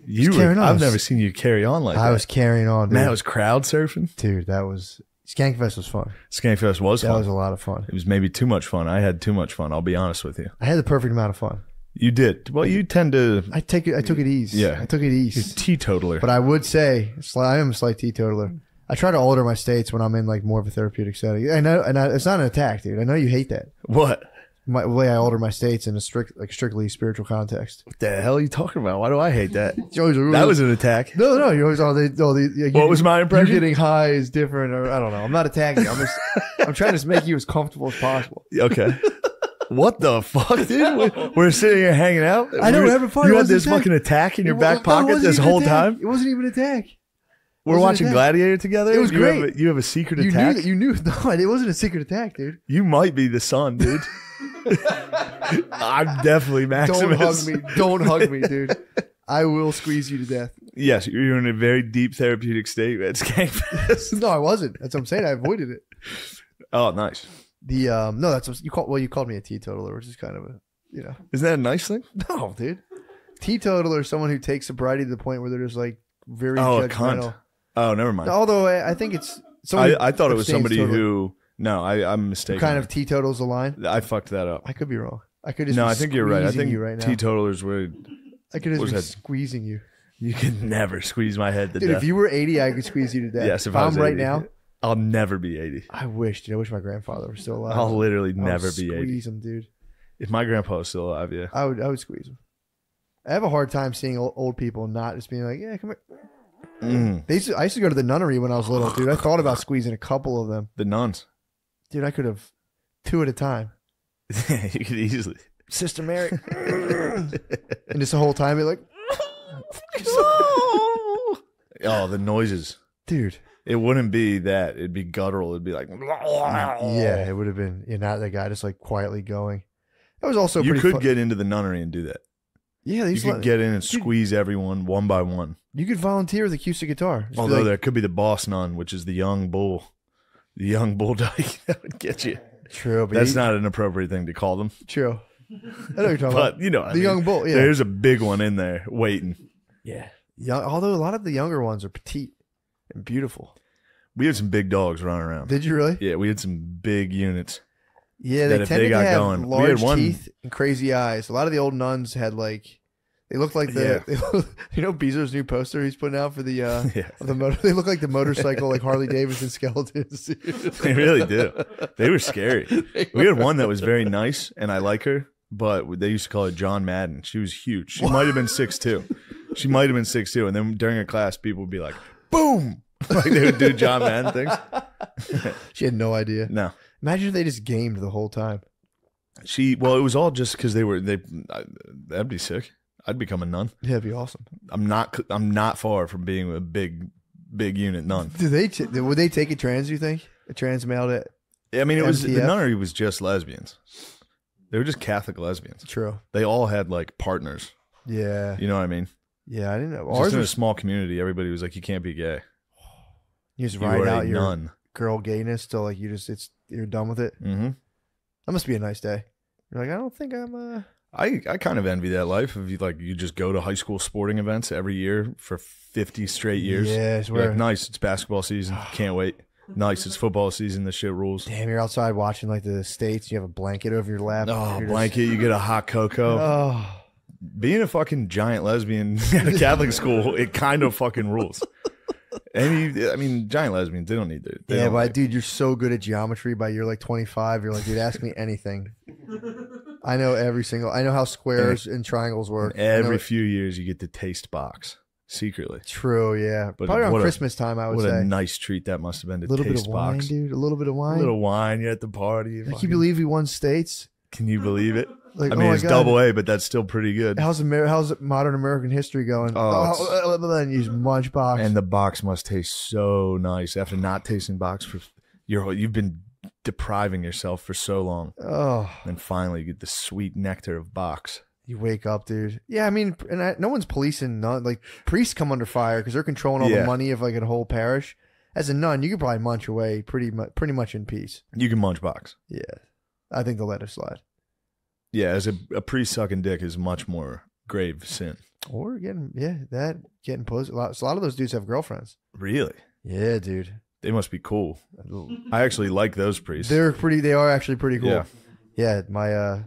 You, were, carrying on. I've never seen you carry on like I that. I was carrying on, dude. man, I was crowd surfing. dude, that was Skankfest was fun. Skankfest was That fun. was a lot of fun. it was maybe too much fun. I had too much fun. I'll be honest with you. I had the perfect amount of fun. You did. Well, you tend to I take it. I took it easy. Yeah. I took it you're easy. teetotaler. But I would say, I am a slight teetotaler. I try to alter my states when I'm in like more of a therapeutic setting. I know, and I, it's not an attack, dude. I know you hate that. what? My way I alter my states in a strict, like strictly spiritual context. What the hell are you talking about? Why do I hate that? Always that was an attack. no, no. You're always oh, they, oh, they, like, What you- was my impression? You getting high is different, or I don't know. I'm not attacking. you. I'm just, I'm trying to make you as comfortable as possible. Okay. What the fuck, dude? We're, we're sitting here hanging out. I know, We're- we're having fun. You had this attack. fucking attack in your back wa- no, it pocket this whole attack. time. It wasn't even an attack. We're wasn't watching. Gladiator together. It was you Have great. a, you have a secret You attack. knew that. You knew. No, it wasn't a secret attack, dude. You might be the son, dude. I'm definitely Don't hug me. Don't hug me, dude. I will squeeze you to death. Yes, you're in a very deep therapeutic state at Skankfest. No, I wasn't. That's what I'm saying. I avoided it. oh, nice. The um, no, that's what you call. Well, you called me a teetotaler, which is kind of a, you know, Isn't that a nice thing? no, dude. Teetotaler is someone who takes sobriety to the point where they're just like very Oh, judgmental. Oh, never mind. Although I, I think it's I, I thought it was abstains somebody who. No, I, I'm mistaken. kind of teetotals the line. I fucked that up. I could be wrong. I could just No, be I think you're right. I squeezing think you right now. teetotalers were. I could just was be that? squeezing you, You could never squeeze my head to dude. death. If you were 80, I could squeeze you to death. yes, if, if I I'm was right 80. now, I'll never be 80. I wish, dude. I wish my grandfather was still alive. I'll literally I would never be 80. Squeeze him, dude. If my grandpa was still alive, yeah. I would. I would squeeze him. I have a hard time seeing old, old people not just being like, "Yeah, come here." Mm. They used to, I used to go to the nunnery when I was little, dude. I thought about squeezing a couple of them, The nuns. dude. I could have two at a time. you could easily. Sister Mary, and just the whole time be like, Oh, the noises. dude. It wouldn't be that. It'd be guttural. It'd be like. Yeah, it would have been. You know, that guy just like quietly going. That was also you pretty could get into the nunnery and do that. Yeah, You these could get in and squeeze everyone one by one. you could volunteer with acoustic guitar. Just be Although like, there could be the boss nun, which is the young bull, the young bulldike that would get you. true, but That's you- not an appropriate thing to call them, true. I know what you're talking but about. you know, what I the mean. young bull. Yeah, There's a big one in there waiting. yeah. Young, although a lot of the younger ones are petite and beautiful. We had some big dogs running around. Did you really? yeah, we had some big units. Yeah, they tended they to have going- large teeth and crazy eyes. A lot of the old nuns had like they looked like the you know Beezer's new poster he's putting out for the uh Yeah. of the motor they look like the motorcycle like Harley Davidson skeletons. They really do. They were scary. We had one that was very nice, and I like her, but they used to call her John Madden. She was huge. She might have been six two. She might have been six two. And then during a class, people would be like, "Boom!" like they would do John Madden things. she had no idea. No, Imagine if they just gamed the whole time. she. Well, it was all just because they were. They. I, that'd be sick. I'd become a nun. Yeah, it'd be awesome. I'm not. I'm not far from being a big, big unit nun. Do they t- would they take a trans? You think a trans male to I mean, it was the MTF? nunnery was just lesbians. They were just Catholic lesbians. true? They all had like partners. Yeah, You know what I mean? yeah. I didn't know. Just Ours in a small community, everybody was like, "You can't be gay. you just You ride out your nun." girl gayness till like you just it's you're done with it. Mm-hmm. That must be a nice day. You're like I don't think I'm uh I I kind of envy that life. If you like, you just go to high school sporting events every year for fifty straight years. Yeah, it's You're like, nice. It's basketball season. Can't wait. Nice. It's football season. The shit rules. Damn, you're outside watching like the states. You have a blanket over your lap. Oh, You're just- blanket. You get a hot cocoa. Oh, Being a fucking giant lesbian at a Catholic school, it kind of fucking rules. And you, I mean, giant lesbians, they don't need to. they yeah, don't but like- dude, you're so good at geometry. By you're like 25, you're like, dude, ask me anything. I know every single. I know how squares and triangles work. I know every it- few years, you get the taste box secretly. true, yeah. But Probably around what a- Christmas time, I would What say. a nice treat that must have been to a little bit taste of wine, box. dude. A little bit of wine. A little wine. You're at the party. Can you fucking- believe we won states? Can you believe it? Like, I oh mean, my it's God. double A, but that's still pretty good. How's Amer- How's modern American history going? Oh, Oh, and use munch box. And the box must taste so nice after not tasting box for your whole. you've been depriving yourself for so long. oh, And finally you get the sweet nectar of box. you wake up, dude. Yeah, I mean, and I, no one's policing. None like priests come under fire because they're controlling all Yeah. the money of like a whole parish. As a nun, you could probably munch away pretty much, pretty much in peace. You can munch box. Yeah, I think they'll let it slide. Yeah, as a, a priest sucking dick is much more grave sin. Or getting yeah, that getting pussy. A lot, so a lot of those dudes have girlfriends. Really? Yeah, dude. They must be cool. I actually like those priests. They're pretty. They are actually pretty cool. Yeah. Yeah, my uh,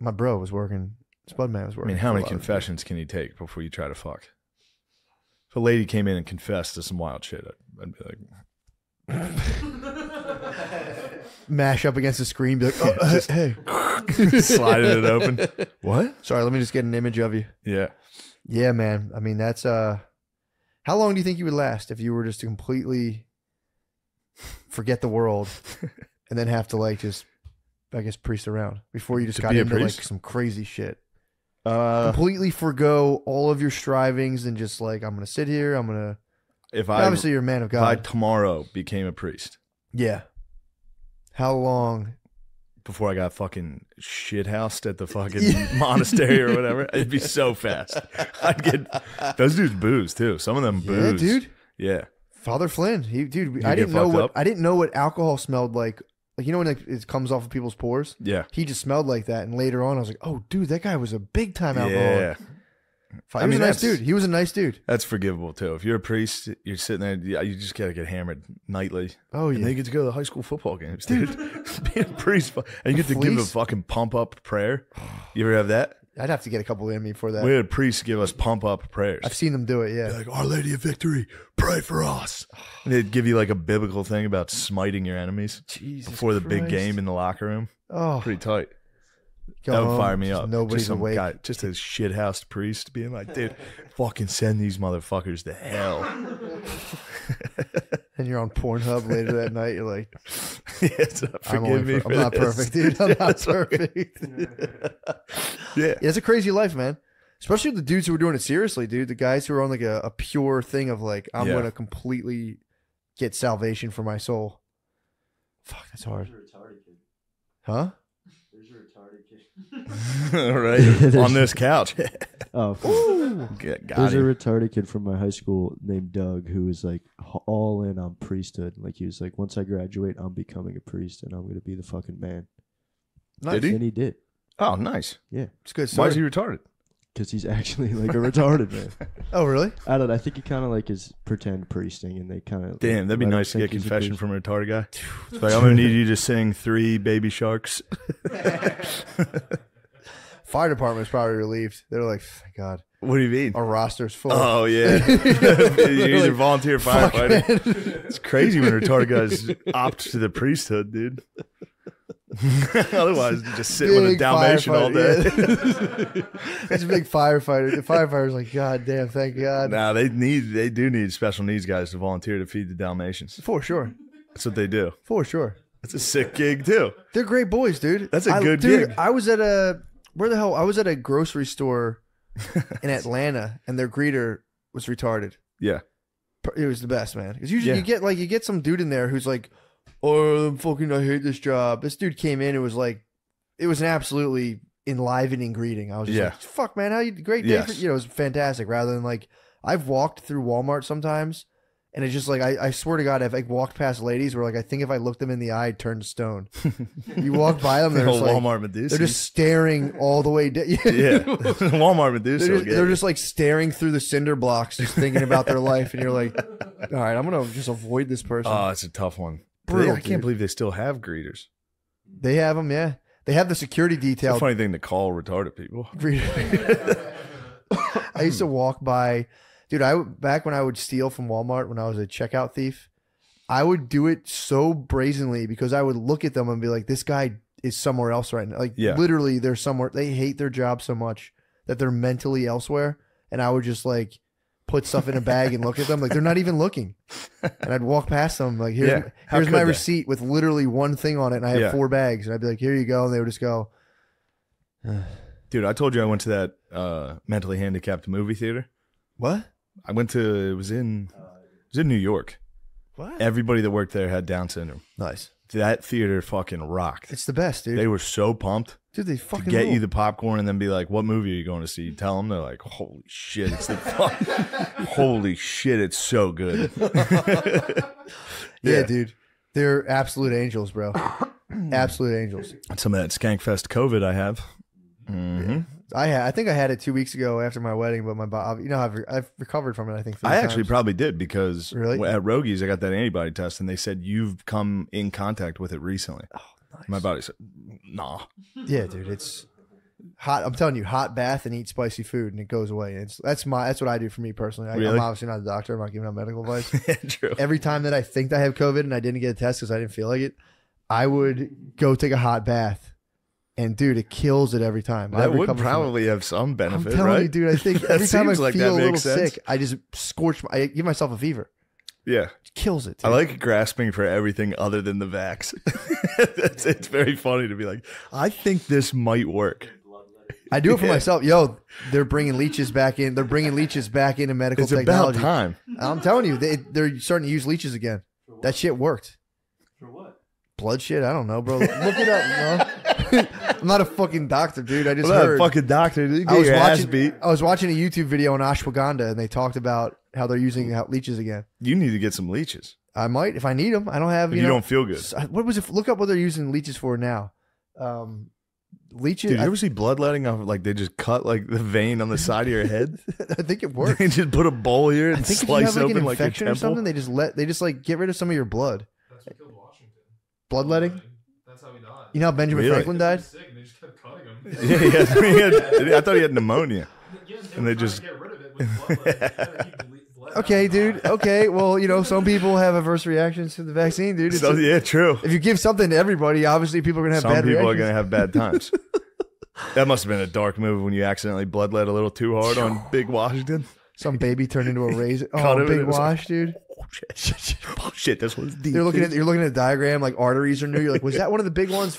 my bro was working. Spudman was working. I mean, how many confessions can you take before you try to fuck? If a lady came in and confessed to some wild shit, I'd, I'd be like, Mash up against the screen, be like, oh, hey, hey. sliding it open. What? Sorry, let me just get an image of you. Yeah. Yeah, man. I mean, that's uh, how long do you think you would last if you were just to completely forget the world and then have to like just, I guess, priest around before you just To got into like some crazy shit? Uh, completely forgo all of your strivings and just like I'm gonna sit here. I'm gonna. if I obviously, you're a man of if I tomorrow became a priest yeah. How long? before I got fucking shithoused at the fucking monastery or whatever, it'd be so fast. I'd get those dudes booze too. Some of them Yeah, booze, dude. Yeah, Father Flynn. He, dude. You I didn't know what up? I didn't know what alcohol smelled like. Like you know when like, it comes off of people's pores. yeah, He just smelled like that, and later on, I was like, "Oh, dude, that guy was a big time alcoholic." yeah. He I was mean, a nice dude. He was a nice dude. That's forgivable too. If you're a priest, you're sitting there. yeah, You just gotta get hammered nightly. Oh And yeah, then you get to go to the high school football games, dude. Being a priest, and you get to give a fucking pump up prayer. You ever have that? I'd have to get a couple in me for that. We had priests give us pump up prayers. I've seen them do it. Yeah. like Our Lady of Victory, pray for us. And they'd give you like a biblical thing about smiting your enemies Jesus before the big Christ. game in the locker room. Oh, Pretty tight. Go that would home, fire me just up. Nobody's just some awake. guy, just a shithouse priest being like, dude, fucking send these motherfuckers to hell. And you're on Pornhub later that night. You're like, yes, forgive I'm, only me. per- for I'm not perfect, dude. I'm not Yes, perfect. Yeah. Yeah, it's a crazy life, man. Especially the dudes who are doing it seriously, dude. The guys who are on like a, a pure thing of like, I'm Yeah. gonna completely get salvation for my soul. Fuck, that's hard. Huh? right on this couch. Oh, Get- got there's a retarded kid from my high school named Doug who was like all in on priesthood. Like he was like, once I graduate, I'm becoming a priest and I'm gonna be the fucking man. Did he? And he did. Oh, nice. Yeah, It's good. Why is he retarded? Because he's actually like a retarded man. oh, really? I don't. know. I think he kind of like is pretend priesting, and they kind of Damn, that'd be nice to get he's a confession from a retarded guy. It's like, I'm gonna need you to sing three baby sharks. Fire department's probably relieved. They're like, oh thank God, What do you mean? our roster's full. Oh yeah, you're a like, volunteer Fuck, firefighter. It's crazy when retarded guys opt to the priesthood, dude. Otherwise, you just sit with a Big Dalmatian all day. yeah. It's a big firefighter. The firefighter's like, God damn, thank God. Nah, they need they do need special needs guys to volunteer to feed the Dalmatians. For sure. That's what they do. For sure. That's a sick gig too. They're great boys, dude. That's a I- good dude. gig. I was at a where the hell? I was at a grocery store in Atlanta, and their greeter was retarded. Yeah. It was the best, man. Because usually Yeah. you get like you get some dude in there who's like, "Oh, I'm fucking, I hate this job." This dude came in. It was like, it was an absolutely enlivening greeting. I was just Yeah. like, "Fuck, man, how you great day?" For, you know, it was fantastic. Rather than like, I've walked through Walmart sometimes. And it's just like I, I swear to God, if I walked past ladies where like I think if I looked them in the eye, I'd turn to stone. you walk by them, they're Old just like, Walmart Medusa. they're just staring all the way down. yeah, Walmart Medusa. They're just, they're just like staring through the cinder blocks, just thinking about their life, and you're like, "All right, I'm gonna just avoid this person." Oh, it's a tough one. Brutal, I can't dude. believe they still have greeters. they have them, yeah. They have the security detail. funny thing to call retarded people. I used to walk by, dude. I would- back when I would steal from Walmart when I was a checkout thief. I would do it so brazenly because I would look at them and be like, "This guy is somewhere else right now." Like Yeah. literally, they're somewhere. They hate their job so much that they're mentally elsewhere, and I would just like put stuff in a bag and look at them like they're not even looking, and I'd walk past them like, "Here's Yeah. How here's my they? receipt with literally one thing on it, and I have Yeah. four bags," and I'd be like, "Here you go," and they would just go, Dude, I told you I went to that uh, mentally handicapped movie theater. "What? I went to it was in it was in New York. What?" Everybody that worked there had Down syndrome. Nice. That theater fucking rocked. It's the best, dude. They were so pumped dude, they to fucking get rule. you the popcorn and then be like, "What movie are you going to see?" Tell them they're like, "Holy shit, it's the fuck! Holy shit, it's so good." yeah, Yeah. dude. They're absolute angels, bro. absolute angels. Some of that Skankfest COVID I have. hmm I had, I think I had it two weeks ago after my wedding, but my body, you know, I've, re- I've recovered from it. I think. I actually times. probably did because Really? at Rogies I got that antibody test and they said you've come in contact with it recently. Oh, My body said, "Nah." yeah, dude. It's hot. I'm telling you, hot bath and eat spicy food, and it goes away. It's that's my that's what I do for me personally. I, Really? I'm obviously not a doctor. I'm not giving out medical advice. True. Every time that I think I have COVID and I didn't get a test because I didn't feel like it, I would go take a hot bath, and dude, it kills it every time. I That would recover from probably have some I'm benefit, telling right? you, dude. I think every time I like feel a little sense. sick, I just scorch. My, I give myself a fever. Yeah. It kills it. I like grasping for everything other than the vax. it's, it's very funny to be like, I think this might work. I do it for Yeah. myself. Yo, they're bringing leeches back in. They're bringing leeches back into medical It's technology. about time. I'm telling you, they, they're starting to use leeches again. That shit worked. For what? Blood shit. I don't know, bro. Look it up. bro. I'm not a fucking doctor, dude. I just Well, that heard. fucking doctor, you I was your ass watching. beat. I was watching a YouTube video on ashwagandha, and they talked about how they're using how- leeches again. You need to get some leeches. I might if I need them. I don't have. If You, you, know, don't feel good. What was it? Look up what they're using leeches for now. Um, leeches. Did you I, ever see bloodletting off like they just cut like the vein on the side of your head? I think it worked. they just put a bowl here I and think if you slice have like open an like your infection or temple. something, they just let they just like get rid of some of your blood. That's what killed Washington. Bloodletting. That's how he died. You know how Benjamin Really? Franklin died? Sick and they just kept cutting him. yeah, he had, he had- I thought he had pneumonia. Yeah, And they just- get rid of it with bloodletting. They're trying to keep ble- blood out Okay, dude. Okay, well, you know, some people have adverse reactions to the vaccine, dude. It's So, a- yeah, true. if you give something to everybody, obviously people are gonna have Some bad people are reactions. gonna have bad times. that must have been a dark move when you accidentally bloodlet a little too hard on Big Washington. Some baby turned into a razor. Cut Oh, him big it was like- wash, dude. Oh shit! oh shit! This was deep. You're looking at you're looking at a diagram like arteries are new. You're like, was that one of the big ones?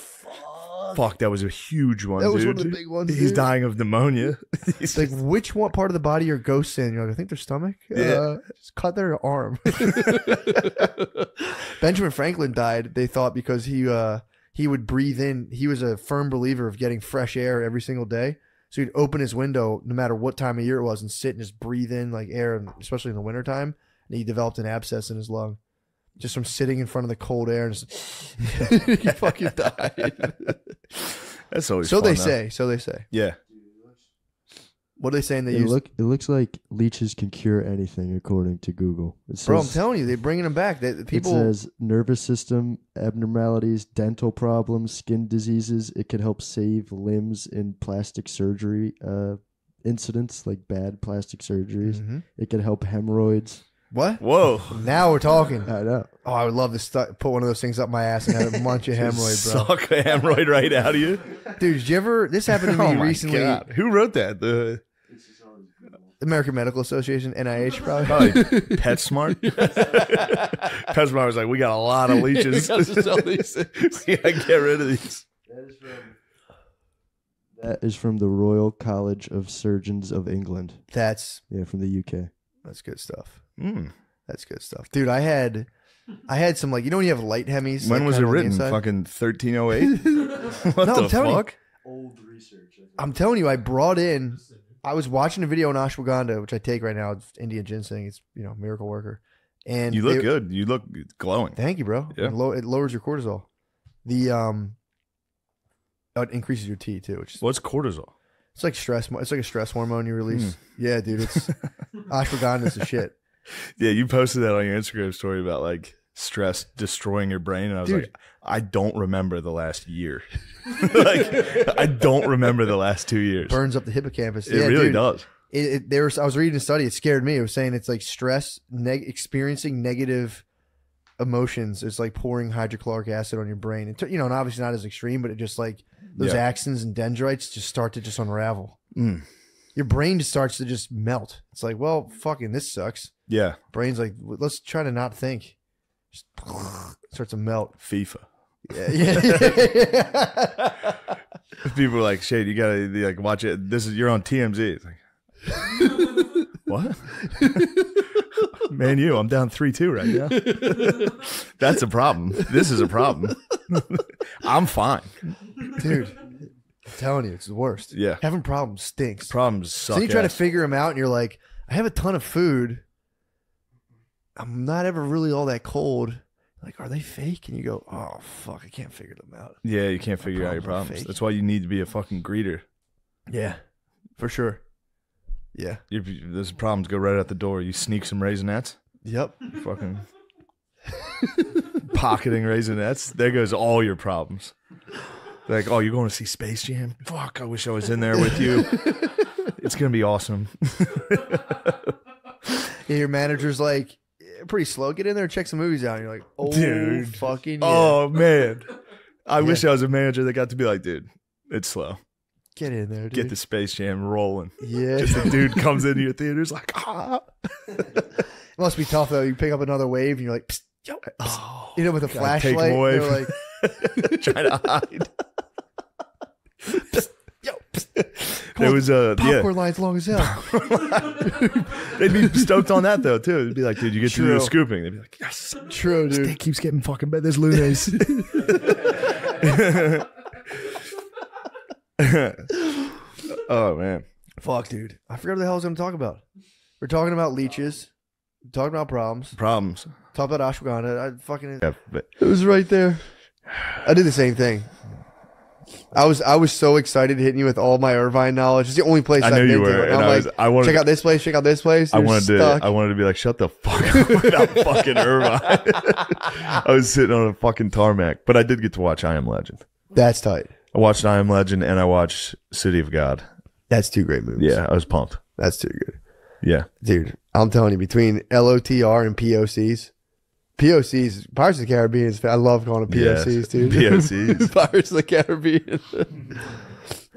Fuck, that was a huge one. That was dude. one of the big ones, He's dude. dying of pneumonia. It's like which one part of the body are ghosts in? You're like, I think their stomach. Yeah. Uh, just cut their arm. Benjamin Franklin died. They thought because he uh he would breathe in. He was a firm believer of getting fresh air every single day. So he'd open his window no matter what time of year it was and sit and just breathe in like air, especially in the wintertime. And he developed an abscess in his lung just from sitting in front of the cold air and just he fucking died. That's always so fun, they though. say. So they say. Yeah. What are they saying they It use? look it looks like leeches can cure anything according to Google. It Bro, I'm telling you, they're bringing them back. They, people. It says nervous system abnormalities, dental problems, skin diseases. It can help save limbs in plastic surgery uh, incidents, like bad plastic surgeries. Mhm. It can help hemorrhoids. What? Whoa. Now we're talking. I know. Oh, I would love to stu- put one of those things up my ass and have a bunch of hemorrhoid, bro. Suck a hemorrhoid right out of you. Dude, did you ever? This happened to oh me oh my recently. God. Who wrote that? The American Medical Association, NIH, probably. Oh, probably PetSmart. PetSmart was like, we got a lot of leeches. We gotta sell these we gotta get rid of these. That is from the Royal College of Surgeons of England. That's Yeah, from the UK. that's good stuff. Mm. That's good stuff, dude. I had, I had some like you know when you have light hemis. When like, was it kind of on the written? Fucking 1308? what No, the I'm telling you. fuck? I'm telling you, I brought in. I was watching a video on ashwagandha, which I take right now. It's Indian ginseng. It's you know miracle worker. And You look they- good. You look glowing. Thank you, bro. Yeah. It, low, it lowers your cortisol. The um, oh, it increases your T too, which is What's cortisol? it's like stress. It's like a stress hormone you release. Hmm. Yeah, dude. It's ashwagandha's the shit. Yeah, you posted that on your Instagram story about like stress destroying your brain, and I was Dude. like, I don't remember the last year. like, I don't remember the last two years. Burns up the hippocampus. it yeah, really dude. does. It, it, there was, I was reading a study. It scared me. It was saying it's like stress, neg- experiencing negative emotions. It's like pouring hydrochloric acid on your brain. It, you know, and obviously not as extreme, but it just like those Yeah. axons and dendrites just start to just unravel. Mm. Your brain just starts to just melt. It's like, well, fucking, this sucks. Yeah, Brain's like, let's try to not think. Just starts to melt. FIFA. Yeah, yeah. People are like, Shade, you gotta like watch it. This is you're on TMZ. It's like, what? Man, you, I'm down three two right now. That's a problem. This is a problem. I'm fine. dude. I'm telling you, it's the worst. Yeah. having problems stinks. Problems suck. so you try to figure them out, and you're like, I have a ton of food. I'm not ever really all that cold. Like, are they fake? And you go, oh fuck, I can't figure them out. Yeah, you can't figure out your problems are problems. fake. That's why you need to be a fucking greeter. Yeah, for sure. Yeah. Your, those problems go right out the door. You sneak some raisinets, Yep. fucking pocketing raisinets. There goes all your problems. Like, oh, you're going to see Space Jam? Fuck, I wish I was in there with you. it's gonna be awesome. Yeah, your manager's like, "Yeah, pretty slow. Get in there and check some movies out. And you're like, oh, Dude. fucking yeah. Oh man, I Yeah. wish I was a manager that got to be like, dude, it's slow. Get in there, dude. Get the Space Jam rolling. yeah. Just the dude comes into your theater, theaters like, ah. It must be tough though. You pick up another wave and you're like, Psst, yo, psst. Oh, you know, with a gotta take flashlight. away They're like, trying to hide. Yo. There was a yeah. popcorn line's long as hell. They'd be stoked on that though too. They'd be like, dude, you get to do the scooping. They'd be like, yes. True, dude. It keeps getting fucking better. There's lunes. oh man. Fuck, dude. I forgot what the hell I was going to talk about. We're talking about leeches. Talking about problems. Problems. Talk about ashwagandha. I fucking. Yeah, but It was right there. I did the same thing. I was I was so excited hitting you with all my Irvine knowledge. It's the only place I I've knew been you to. were, I'm I like, was- I wanted check out this place. Check out this place. I You're wanted stuck. to I wanted to be like, shut the fuck up about fucking Irvine. I was sitting on a fucking tarmac. But I did get to watch I Am Legend. That's tight. I watched I Am Legend and I watched City of God. That's two great movies. Yeah, I was pumped. that's too good, Yeah. dude. I'm telling you, between LOTR and POCs, POCs, Pirates of the Caribbean. I love calling them Yes. POCs, dude. POCs. Pirates of the Caribbean,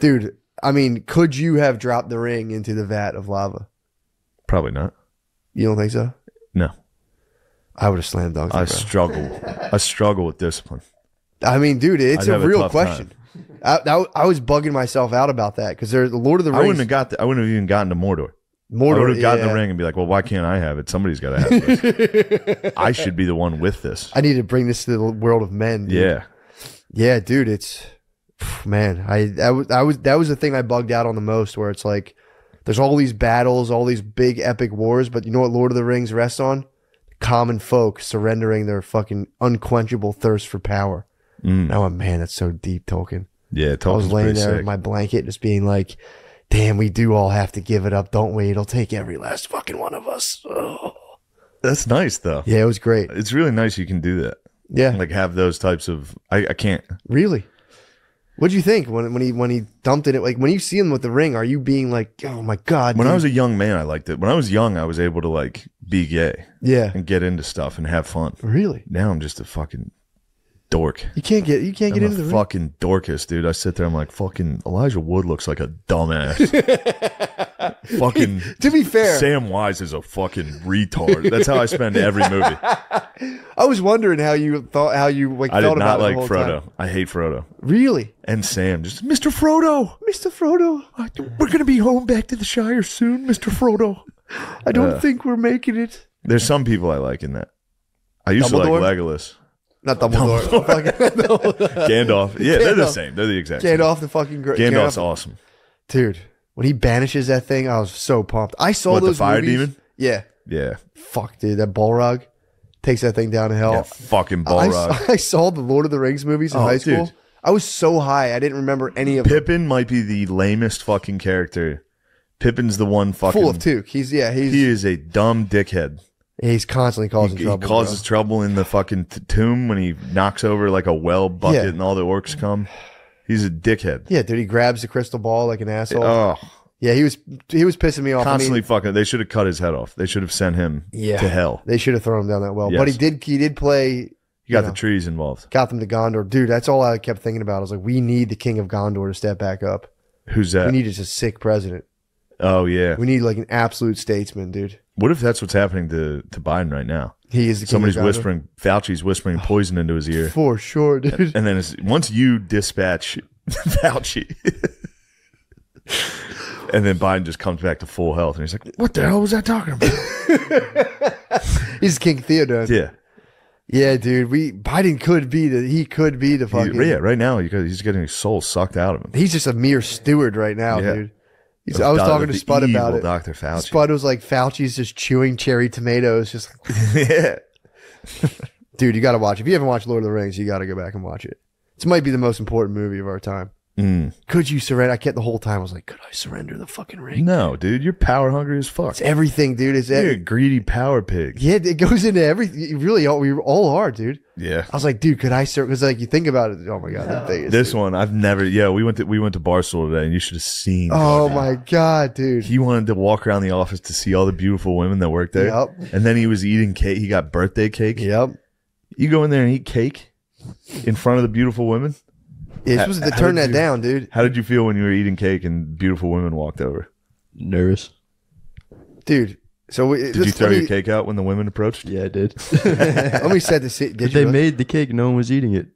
dude. I mean, could you have dropped the ring into the vat of lava? Probably not. You don't think so? No. I would have slammed dunked. I struggle. I struggle with discipline. I mean, dude, it's I'd a have a real question. I, I, I was bugging myself out about that because the Lord of the I wouldn't Rings. have got. The, I wouldn't have even gotten to Mordor. I Mordor, would have gotten yeah. the ring and be like, "Well, why can't I have it? Somebody's got to have this. I should be the one with this." I need to bring this to the world of men. dude. Yeah, Yeah, dude, it's man. I that was I was that was the thing I bugged out on the most. Where it's like, there's all these battles, all these big epic wars, but you know what Lord of the Rings rests on? Common folk surrendering their fucking unquenchable thirst for power. Mm. And I went, man, that's so deep, Tolkien. Yeah, I was laying there sick. in my blanket, just being like, "Damn, we do all have to give it up, don't we? It'll take every last fucking one of us." Oh. That's nice though. Yeah, it was great. It's really nice you can do that. Yeah, Like have those types of. I, I can't. really. What'd you think when when he when he dumped it? Like when you see him with the ring, are you being like, "Oh my god"? When I was a young man, I liked it. When I was young, I was able to like be gay yeah, and get into stuff and have fun. really, Now I'm just a fucking dork. you can't get you can't I'm get into the fucking dorcas, dude. I sit there, I'm like, fucking Elijah Wood looks like a dumbass. fucking To be fair, Samwise is a fucking retard. That's how I spend every movie. I was wondering how you thought how you like I did not like Frodo. time. I hate Frodo. Really, And Sam, just Mr. Frodo. Mr. Frodo? We're gonna be home back to the Shire soon, Mr. Frodo. I don't Uh, think we're making it. There's some people I like in that. I used Dumbledore? to like Legolas. Not Dumbledore. Fucking- Gandalf. Yeah, they're the Gandalf. same. They're the exact same. Gandalf, the fucking great. Gandalf's awesome. dude. When he banishes that thing, I was so pumped. I saw What, the those fire movies. demon? Yeah, Yeah. fuck, dude. That Balrog takes that thing down to hell. Fucking I, Balrog. I saw the Lord of the Rings movies in Oh, high school. dude. I was so high, I didn't remember any of them. Pippin might be the lamest fucking character. Pippin's the one fucking. Full of Took. He's yeah. He's He is a dumb dickhead. He's constantly causing he trouble. He causes trouble in the fucking t- tomb when he knocks over like a well bucket Yeah. and all the orcs come. He's a dickhead. Yeah, dude. He grabs the crystal ball like an asshole. Oh, yeah, he was he was pissing me off. Constantly fucking. They should have cut his head off. They should have sent him Yeah. to hell. They should have thrown him down that well. But he did. He did play. You got know. the trees involved. Got them to Gondor, dude. That's all I kept thinking about. I was like, we need the king of Gondor to step back up. Who's that? We need just a sick president. oh yeah. We need like an absolute statesman, dude. What if that's what's happening to to Biden right now? He is the king Somebody's whispering. Fauci's whispering oh, poison into his ear. for sure, dude. And then once you dispatch Fauci, and then Biden just comes back to full health, and he's like, "What the hell was I talking about?" He's King Theodore. yeah, Yeah, dude. We Biden could be the he could be the He- fucking yeah. Right now, he's getting his soul sucked out of him. He's just a mere steward right now, Yeah. dude. He's, I was talking to Spud about it. Doctor Fauci. Spud was like, Fauci's just chewing cherry tomatoes. Just, yeah, dude, you got to watch. If you haven't watched Lord of the Rings, you got to go back and watch it. This might be the most important movie of our time. Mm. Could you surrender? I kept the whole time. I was like, could I surrender the fucking ring? no, dude, you're power hungry as fuck. It's everything, dude. It's You're a greedy power pig. yeah, it goes into everything. You Really, all, we all are, dude. Yeah. I was like, dude, could I surrender? Because like you think about it. Oh my god, that thing is. This one, I've never. Yeah, we went to we went to Barstool today, and you should have seen. Oh my god, dude. He wanted to walk around the office to see all the beautiful women that work there. Yep. And then he was eating cake. He got birthday cake. Yep. You go in there and eat cake in front of the beautiful women. You're How- supposed to how turn did that you- down, dude. How did you feel when you were eating cake and beautiful women walked over? Nervous. Dude. So we, Did you throw your cake out when the women approached? Yeah, I did. Let me set the scene. Did If you they really? made the cake, no one was eating it.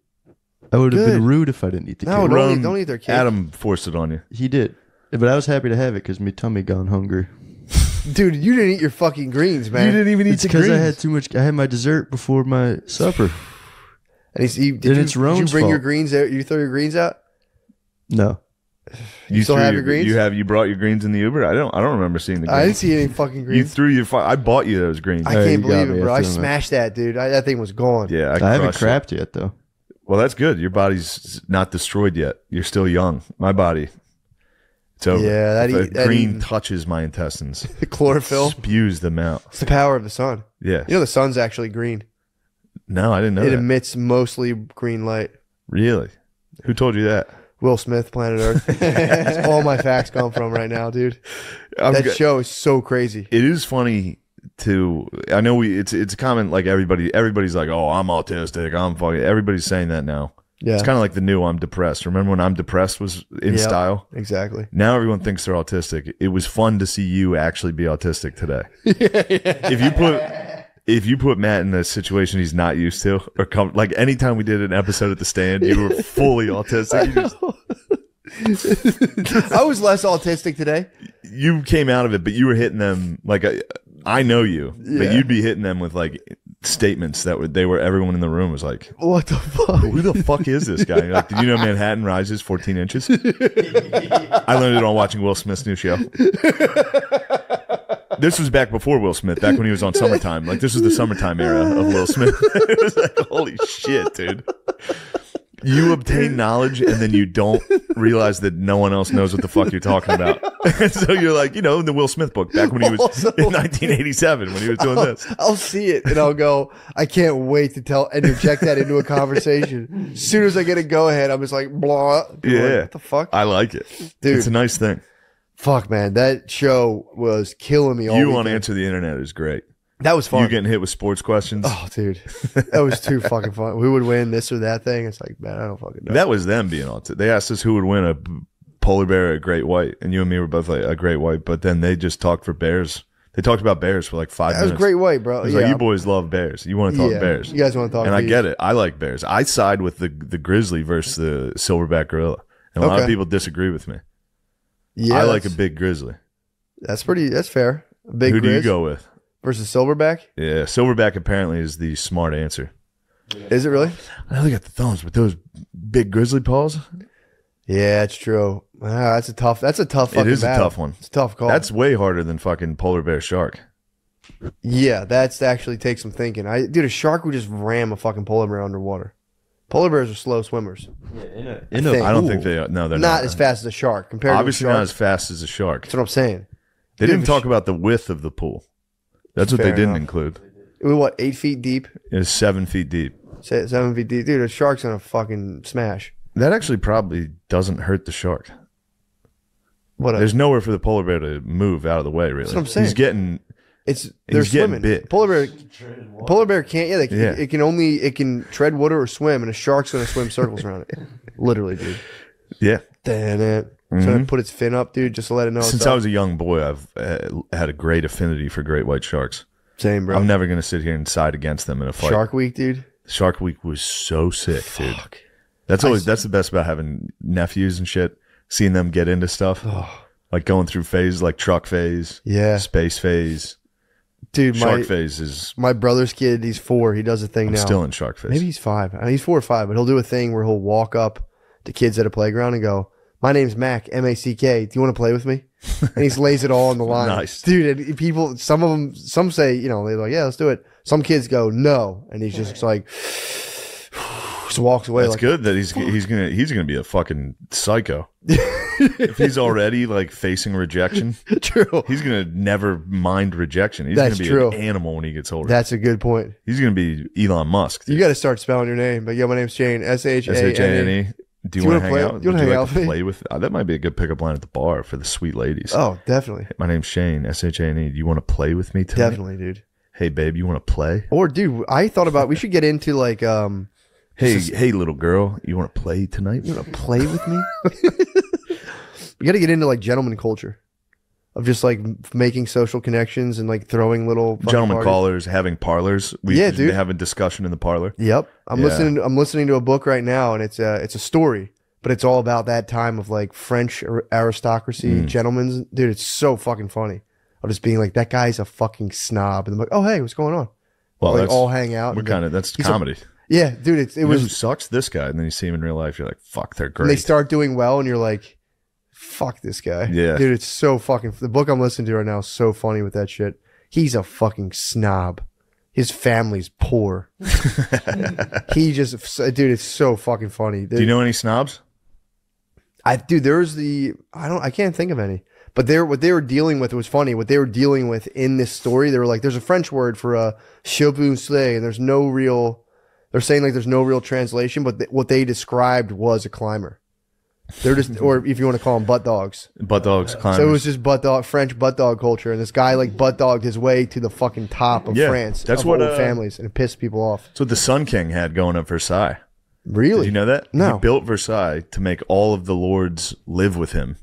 I would have Good. been rude if I didn't eat the No, cake. don't eat, don't eat their cake. Adam forced it on you. He did. But I was happy to have it because my tummy gone hungry. Dude, you didn't eat your fucking greens, man. You didn't even eat It's the because I greens. had too much. I had my dessert before my supper. And he's, he, did, Then you, it's did you Roan's bring your greens out? You throw your greens out? No, You still threw have your greens? You have you brought your greens in the Uber? I don't. I don't remember seeing the greens. I didn't see any fucking greens. You threw your. fu- I bought you those greens. I Hey, can't you got believe me. it, bro. I I threw 'em out. smashed that, dude. I, that thing was gone. yeah, I, I, haven't crushed it. crapped yet though. Well, that's good. Your body's not destroyed yet. You're still young. My body, it's over. Yeah, that If a that green eating- touches my intestines, The chlorophyll. spews them out. It's the power of the sun. Yeah. You know the sun's actually green. No, I didn't know it that. emits mostly green light. really? Who told you that? Will Smith, Planet Earth. That's all my facts come from right now, dude. I'm that show is so crazy. it is funny to. I know we. It's it's a comment like everybody. Everybody's like, "Oh, I'm autistic. I'm fucking." Everybody's saying that now. Yeah, It's kind of like the new "I'm depressed." Remember when "I'm depressed" was in Yep. style? exactly. Now everyone thinks they're autistic. It was fun to see you actually be autistic today. If you put if you put Matt in a situation he's not used to, or come like anytime we did an episode at the stand, you were fully autistic. Just- I was less autistic today. you came out of it, but you were hitting them like I, I know you, but you'd be hitting them with like statements that were they were everyone in the room was like, What the fuck? "Who the fuck is this guy?" Like, did you know Manhattan rises 14 inches? I learned it on watching Will Smith's new show. This was back before Will Smith, back when he was on Summertime. Like this was the summertime era of Will Smith. it was like, holy shit, dude. You obtain knowledge and then you don't realize that no one else knows what the fuck you're talking about. and so you're like, you know, in the Will Smith book, back when he was Also- in 1987 when he was doing this. I'll see it and I'll go. I can't wait to tell and interject that into a conversation. As soon as I get a go ahead, I'm just like blah. Are like, Yeah. what the fuck, I like it. dude? It's a nice thing. Fuck, man, that show was killing me. All You on. Answer the Internet is great. That was fun. You getting hit with sports questions. oh, dude, that was too fucking fun. Who would win this or that thing? It's like, man, I don't fucking know. That was them being on. T- they asked us who would win a polar bear or a great white, and you and me were both like a great white. But then they just talked for bears. They talked about bears for like five That was great white, bro. Yeah, like you boys love bears. You want to talk yeah. bears, You guys want to talk? and I get it. I like bears. I side with the the grizzly versus the silverback gorilla, and a lot of people disagree with me. Yeah, I like a big grizzly. That's pretty. That's fair. A big who do you grizz go with? versus silverback? Yeah, silverback apparently is the smart answer. Is it really? I know they got the thumbs, but those big grizzly paws. Yeah, it's true. Ah, that's a tough. That's a tough. It Fucking is a battle. tough one. It's a tough call. That's way harder than fucking polar bear shark. yeah. That's actually takes some thinking. I dude, a shark would just ram a fucking polar bear underwater. Polar bears are slow swimmers. Yeah, In a, in a I don't pool. think they are. No, they're Not not. as fast as a shark compared Obviously to a not as fast as a shark. That's what I'm saying. They Dude, didn't talk sh- about the width of the pool. That's what Fair they didn't enough. include. It was what eight feet deep, It was seven feet deep. Se- seven feet deep. Dude, a shark's gonna fucking smash. That actually probably doesn't hurt the shark. What? A, There's nowhere for the polar bear to move out of the way. Really, what I'm saying. He's getting. It's they're he's swimming. bit. Polar bear. Polar bear can't. Yeah, they can, Yeah. it can only it can tread water or swim, and a shark's gonna swim circles around it. Literally, dude. Yeah. Damn it. So Mhm. I put its fin up, dude, just to let it know. Since. I was a young boy, I've uh, had a great affinity for great white sharks. Same, bro. I'm never going to sit here and side against them in a fight. Shark Week, dude. Shark Week was so sick, dude. That's always that's the best about having nephews and shit. Seeing them get into stuff, like going through phases like truck phase, Yeah, space phase, dude. shark My phase is. my brother's kid, he's four. He does a thing I'm now. still in shark phase. Maybe he's five. I mean, he's four or five, but he'll do a thing where he'll walk up to kids at a playground and go, "My name's Mac, M A C K. Do you want to play with me?" And he lays it all on the line. Nice. dude. And people, some of them, some say, you know, they're like, "Yeah, let's do it." Some kids go, "No," and he's just like, just walks away. That's like, good that he's he's gonna he's gonna be a fucking psycho. if he's already like facing rejection, True. he's gonna never mind rejection. He's That's gonna be true. an animal when he gets older. That's a good point. he's gonna be Elon Musk. You got to start spelling your name. But yeah, my name's Shane. S H A N E. Do you, you want to hang play- out? you hang like out to with me? play with? Uh, that might be a good pickup line at the bar for the sweet ladies. Oh, definitely, My name's Shane. S H A N E. Do you want to play with me tonight? definitely, dude. Hey, babe, you want to play? Or dude, I thought about we should get into like um Hey, hey, little girl, you want to play tonight? you want to play with me? we got to get into like gentleman culture of just like making social connections and like throwing little Gentlemen parties. callers having parlors. We Yeah, dude. have a discussion in the parlor. Yep, I'm Yeah. listening. I'm listening to a book right now, and it's a it's a story, but it's all about that time of like French aristocracy, Mm. gentlemen's. Dude, it's so fucking funny. Of just being like that guy's a fucking snob, and I'm like, oh hey, what's going on? Well, like all hang out. we're kind of that's he's a- comedy. Yeah, dude. It's it You was. sucks this guy, and then you see him in real life. You're like, fuck, they're And great. they start doing well, and you're like, fuck this guy. Yeah. dude, it's so fucking. The book I'm listening to right now is so funny with that shit. He's a fucking snob. His family's poor. he just, dude, it's so fucking funny. Do you know any snobs? I dude, there's the I don't I can't think of any. But they what they were dealing with was funny. What they were dealing with in this story, they were like, "There's a French word for a chauve-souffle, and there's no real." They're saying like there's no real translation, but th- what they described was a climber. They're just, or if you want to call them butt dogs. Butt dogs, climbers. So it was just butt dog French butt dog culture, and this guy like butt dogged his way to the fucking top of Yeah, France. that's of what, old uh, families, and it pissed people off. That's what the Sun King had going at Versailles. Really? Did you know that? No. He built Versailles to make all of the lords live with him.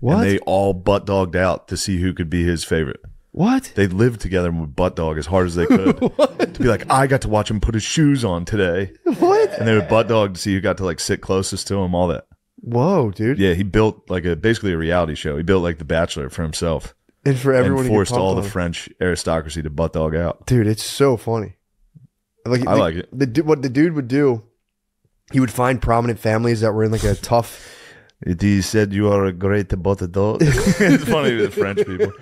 What? And they all butt dogged out to see who could be his favorite. What? They lived together and would butt dog as hard as they could. to be like, I got to watch him put his shoes on today. What? And they would butt dog to see who got to like sit closest to him, all that. Whoa, dude! Yeah, he built like a basically a reality show. He built like The Bachelor for himself And for everyone, and forced all the. French aristocracy to butt dog out. dude, it's so funny. Like, I the- like it. The what the dude would do, he would find prominent families that were in like a tough. He said you are a great dog. it's funny with French people.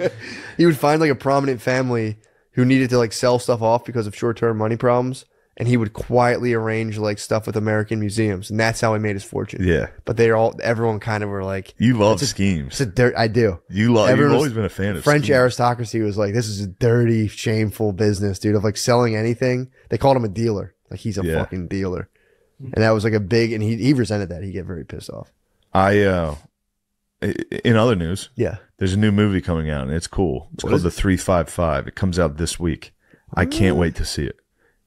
he would find like a prominent family who needed to like sell stuff off because of short-term money problems, and he would quietly arrange like stuff with American museums, and that's how he made his fortune. Yeah. But they all, everyone kind of were like, You love It's a- schemes. "It's a dirt." I do. You love. You've was- always been a fan of French schemes. aristocracy was like, this is a dirty, shameful business, dude, of like selling anything. They called him a dealer. Like he's a Yeah. fucking dealer. And that was like a big, and he, he resented that. He get very pissed off. I uh, in other news, Yeah. there's a new movie coming out and it's cool. It's What called The Three Five Five. It comes out this week. I can't wait to see it.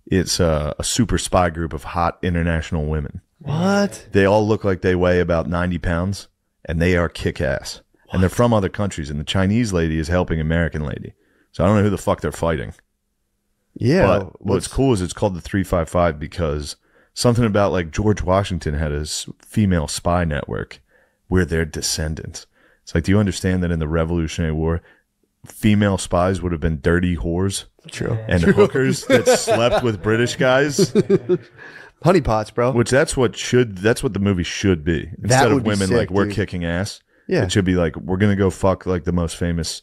It's uh, a super spy group of hot international women. What? They all look like they weigh about 90 pounds and they are kick ass. And they're from other countries. And the Chinese lady is helping American lady. So I don't know who the fuck they're fighting. Yeah. But what's what's cool is it's called the 355 because something about like George Washington had his female spy network. We're their descendants. It's like, do you understand that in the Revolutionary War, female spies would have been dirty whores True. and hookers that slept with British guys? Honeypots, bro. Which that's what should that's what the movie should be. Instead would of be women sick, like we're dude. kicking ass. Yeah. It should be like we're gonna go fuck like the most famous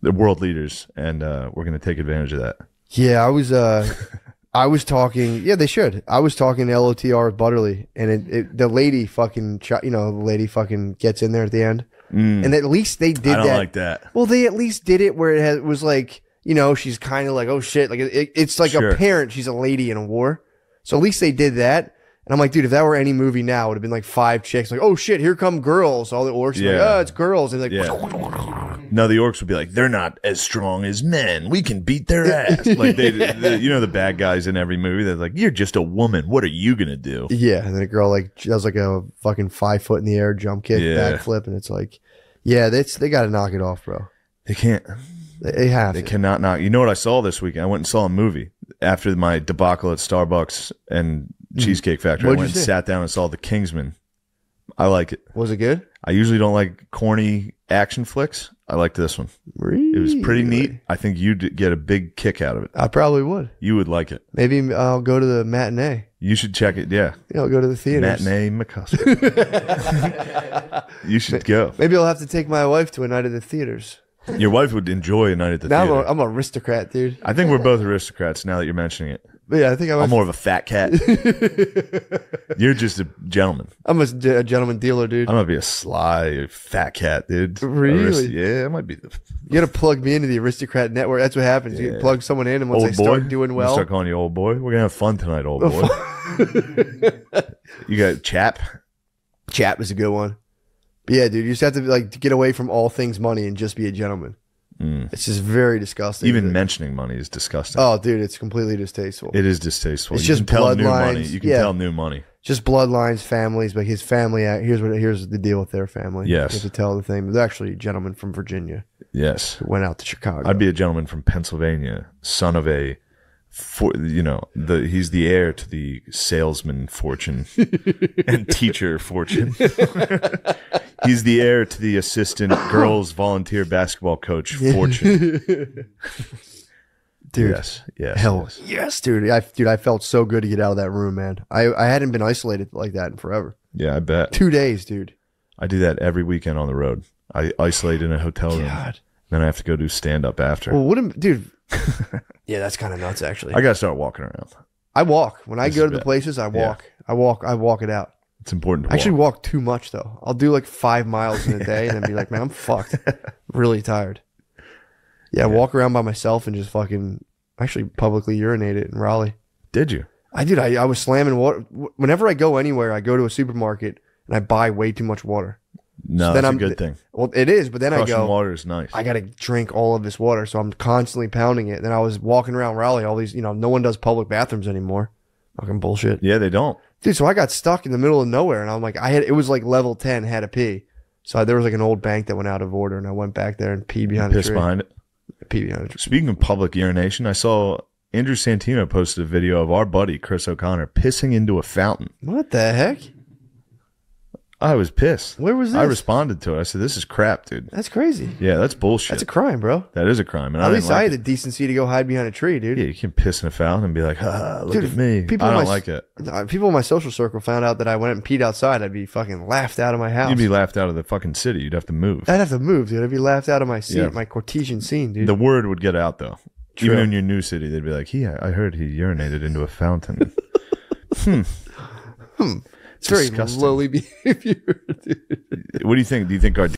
the world leaders and uh, we're gonna take advantage of that. Yeah, I was uh I was talking yeah, they should. I was talking to LOTR with Butterly and it, it the lady fucking ch- you know, the lady fucking gets in there at the end. And at least they did Mm. I don't that. like that. Well, they at least did it where it has, was like, you know, she's kind of like, oh shit, like it, it's like Sure. a parent. She's a lady in a war, so at least they did that. And I'm like, dude, if that were any movie now, it would have been like five chicks, like, oh shit, here come girls. All the orcs, are like, Yeah. oh, it's girls, and like, Yeah. No, the orcs would be like, they're not as strong as men. We can beat their ass. like they, the, you know, the bad guys in every movie. They're like, you're just a woman. What are you gonna do? yeah. And then a girl like does like a fucking five foot in the air jump kick, Yeah. backflip, and it's like, yeah, that's they got to knock it off, bro. They can't. They, they have They to. cannot knock. You know what I saw this weekend? I went and saw a movie after my debacle at Starbucks and Cheesecake Factory. Mm. What'd I went and sat down and saw The King's Man. I like it. Was it good? I usually don't like corny action flicks. I liked this one. Really? It was pretty neat. I think you'd get a big kick out of it. I probably would. You would like it. Maybe I'll go to the matinee. You should check it. Yeah. You know, go to the theaters. Matinee McCusker. you should go. Maybe I'll have to take my wife to a night at the theaters. Your wife would enjoy a night at the Now I'm, theater. a, I'm an aristocrat, dude. I think we're both aristocrats now that you're mentioning it. But yeah, I think I'm, I'm a, more of a fat cat. You're just a gentleman. I'm a gentleman dealer, dude. I'm gonna be a sly fat cat, dude. Really? Arist- yeah, I might be the You got to plug me into the aristocrat network. That's what happens. You plug someone in, and once old they boy. start doing well, start calling you old boy. We're gonna have fun tonight, old boy. you got chap. Chap was a good one. But yeah, dude, you just have to like to get away from all things money and just be a gentleman. Mm. It's just very disgusting. Even mentioning money is disgusting. Oh, dude, it's completely distasteful. It is distasteful. It's you just can tell new money. bloodlines. You can Yeah. tell new money. just bloodlines, families, but his family. uh, Here's what. Here's the deal with their family. Yes. you have to tell the thing. They're actually gentlemen from Virginia Yes. went out to Chicago. I'd be a gentleman from Pennsylvania, son of a, for, you know, the he's the heir to the salesman fortune and teacher fortune. he's the heir to the assistant girls volunteer basketball coach fortune. dude. Yes, yes, Hell yes. dude. I dude, I felt so good to get out of that room, man. I I hadn't been isolated like that in forever. Yeah, I bet. Two days, dude. I do that every weekend on the road. I isolate in a hotel room. God. Then I have to go do stand up after. Well, what, am, dude? yeah, that's kind of nuts, actually. I got to start walking around. I walk when I This go is to the bad. places. I walk. I walk. I walk it out. It's important to I actually walk. walk too much though. I'll do like five miles in a day and then be like, man, I'm fucked. really tired. Yeah, walk around by myself and just fucking actually publicly urinate it in Raleigh. Did you? I did. I, I was slamming water. Whenever I go anywhere, I go to a supermarket and I buy way too much water. No, So that's then a I'm- good thing. Well, it is, but then Crushing I go, water is nice. I got to drink all of this water. So I'm constantly pounding it. Then I was walking around Raleigh, all these, you know, no one does public bathrooms anymore. Fucking bullshit. yeah, they don't. Dude, so I got stuck in the middle of nowhere and I'm like, I had, it was like level 10, had to pee. So there was like an old bank that went out of order and I went back there and peed behind a Piss tree. behind it. Peed behind a tree. Speaking of public urination, I saw Andrew Santino posted a video of our buddy Chris O'Connor pissing into a fountain. What the heck? I was pissed. Where was this? I responded to it. I said, "This is crap, dude. That's crazy. Yeah, that's bullshit. That's a crime, bro. that is a crime." And I At didn't least like I had it. the decency to go hide behind a tree, dude. Yeah, you can piss in a fountain and be like, "Ha, look Dude, at me." people I don't my- like it. Uh, People in my social circle found out that I went and peed outside. I'd be fucking laughed out of my house. You'd be laughed out of the fucking city. You'd have to move. I'd have to move, dude. I'd be laughed out of my seat, Yeah. my Cortesian scene, dude. The word would get out though. True. Even in your new city, they'd be like, "He, I heard he urinated into a fountain." it's very disgusting. lowly behavior, dude. what do you think? Do you think our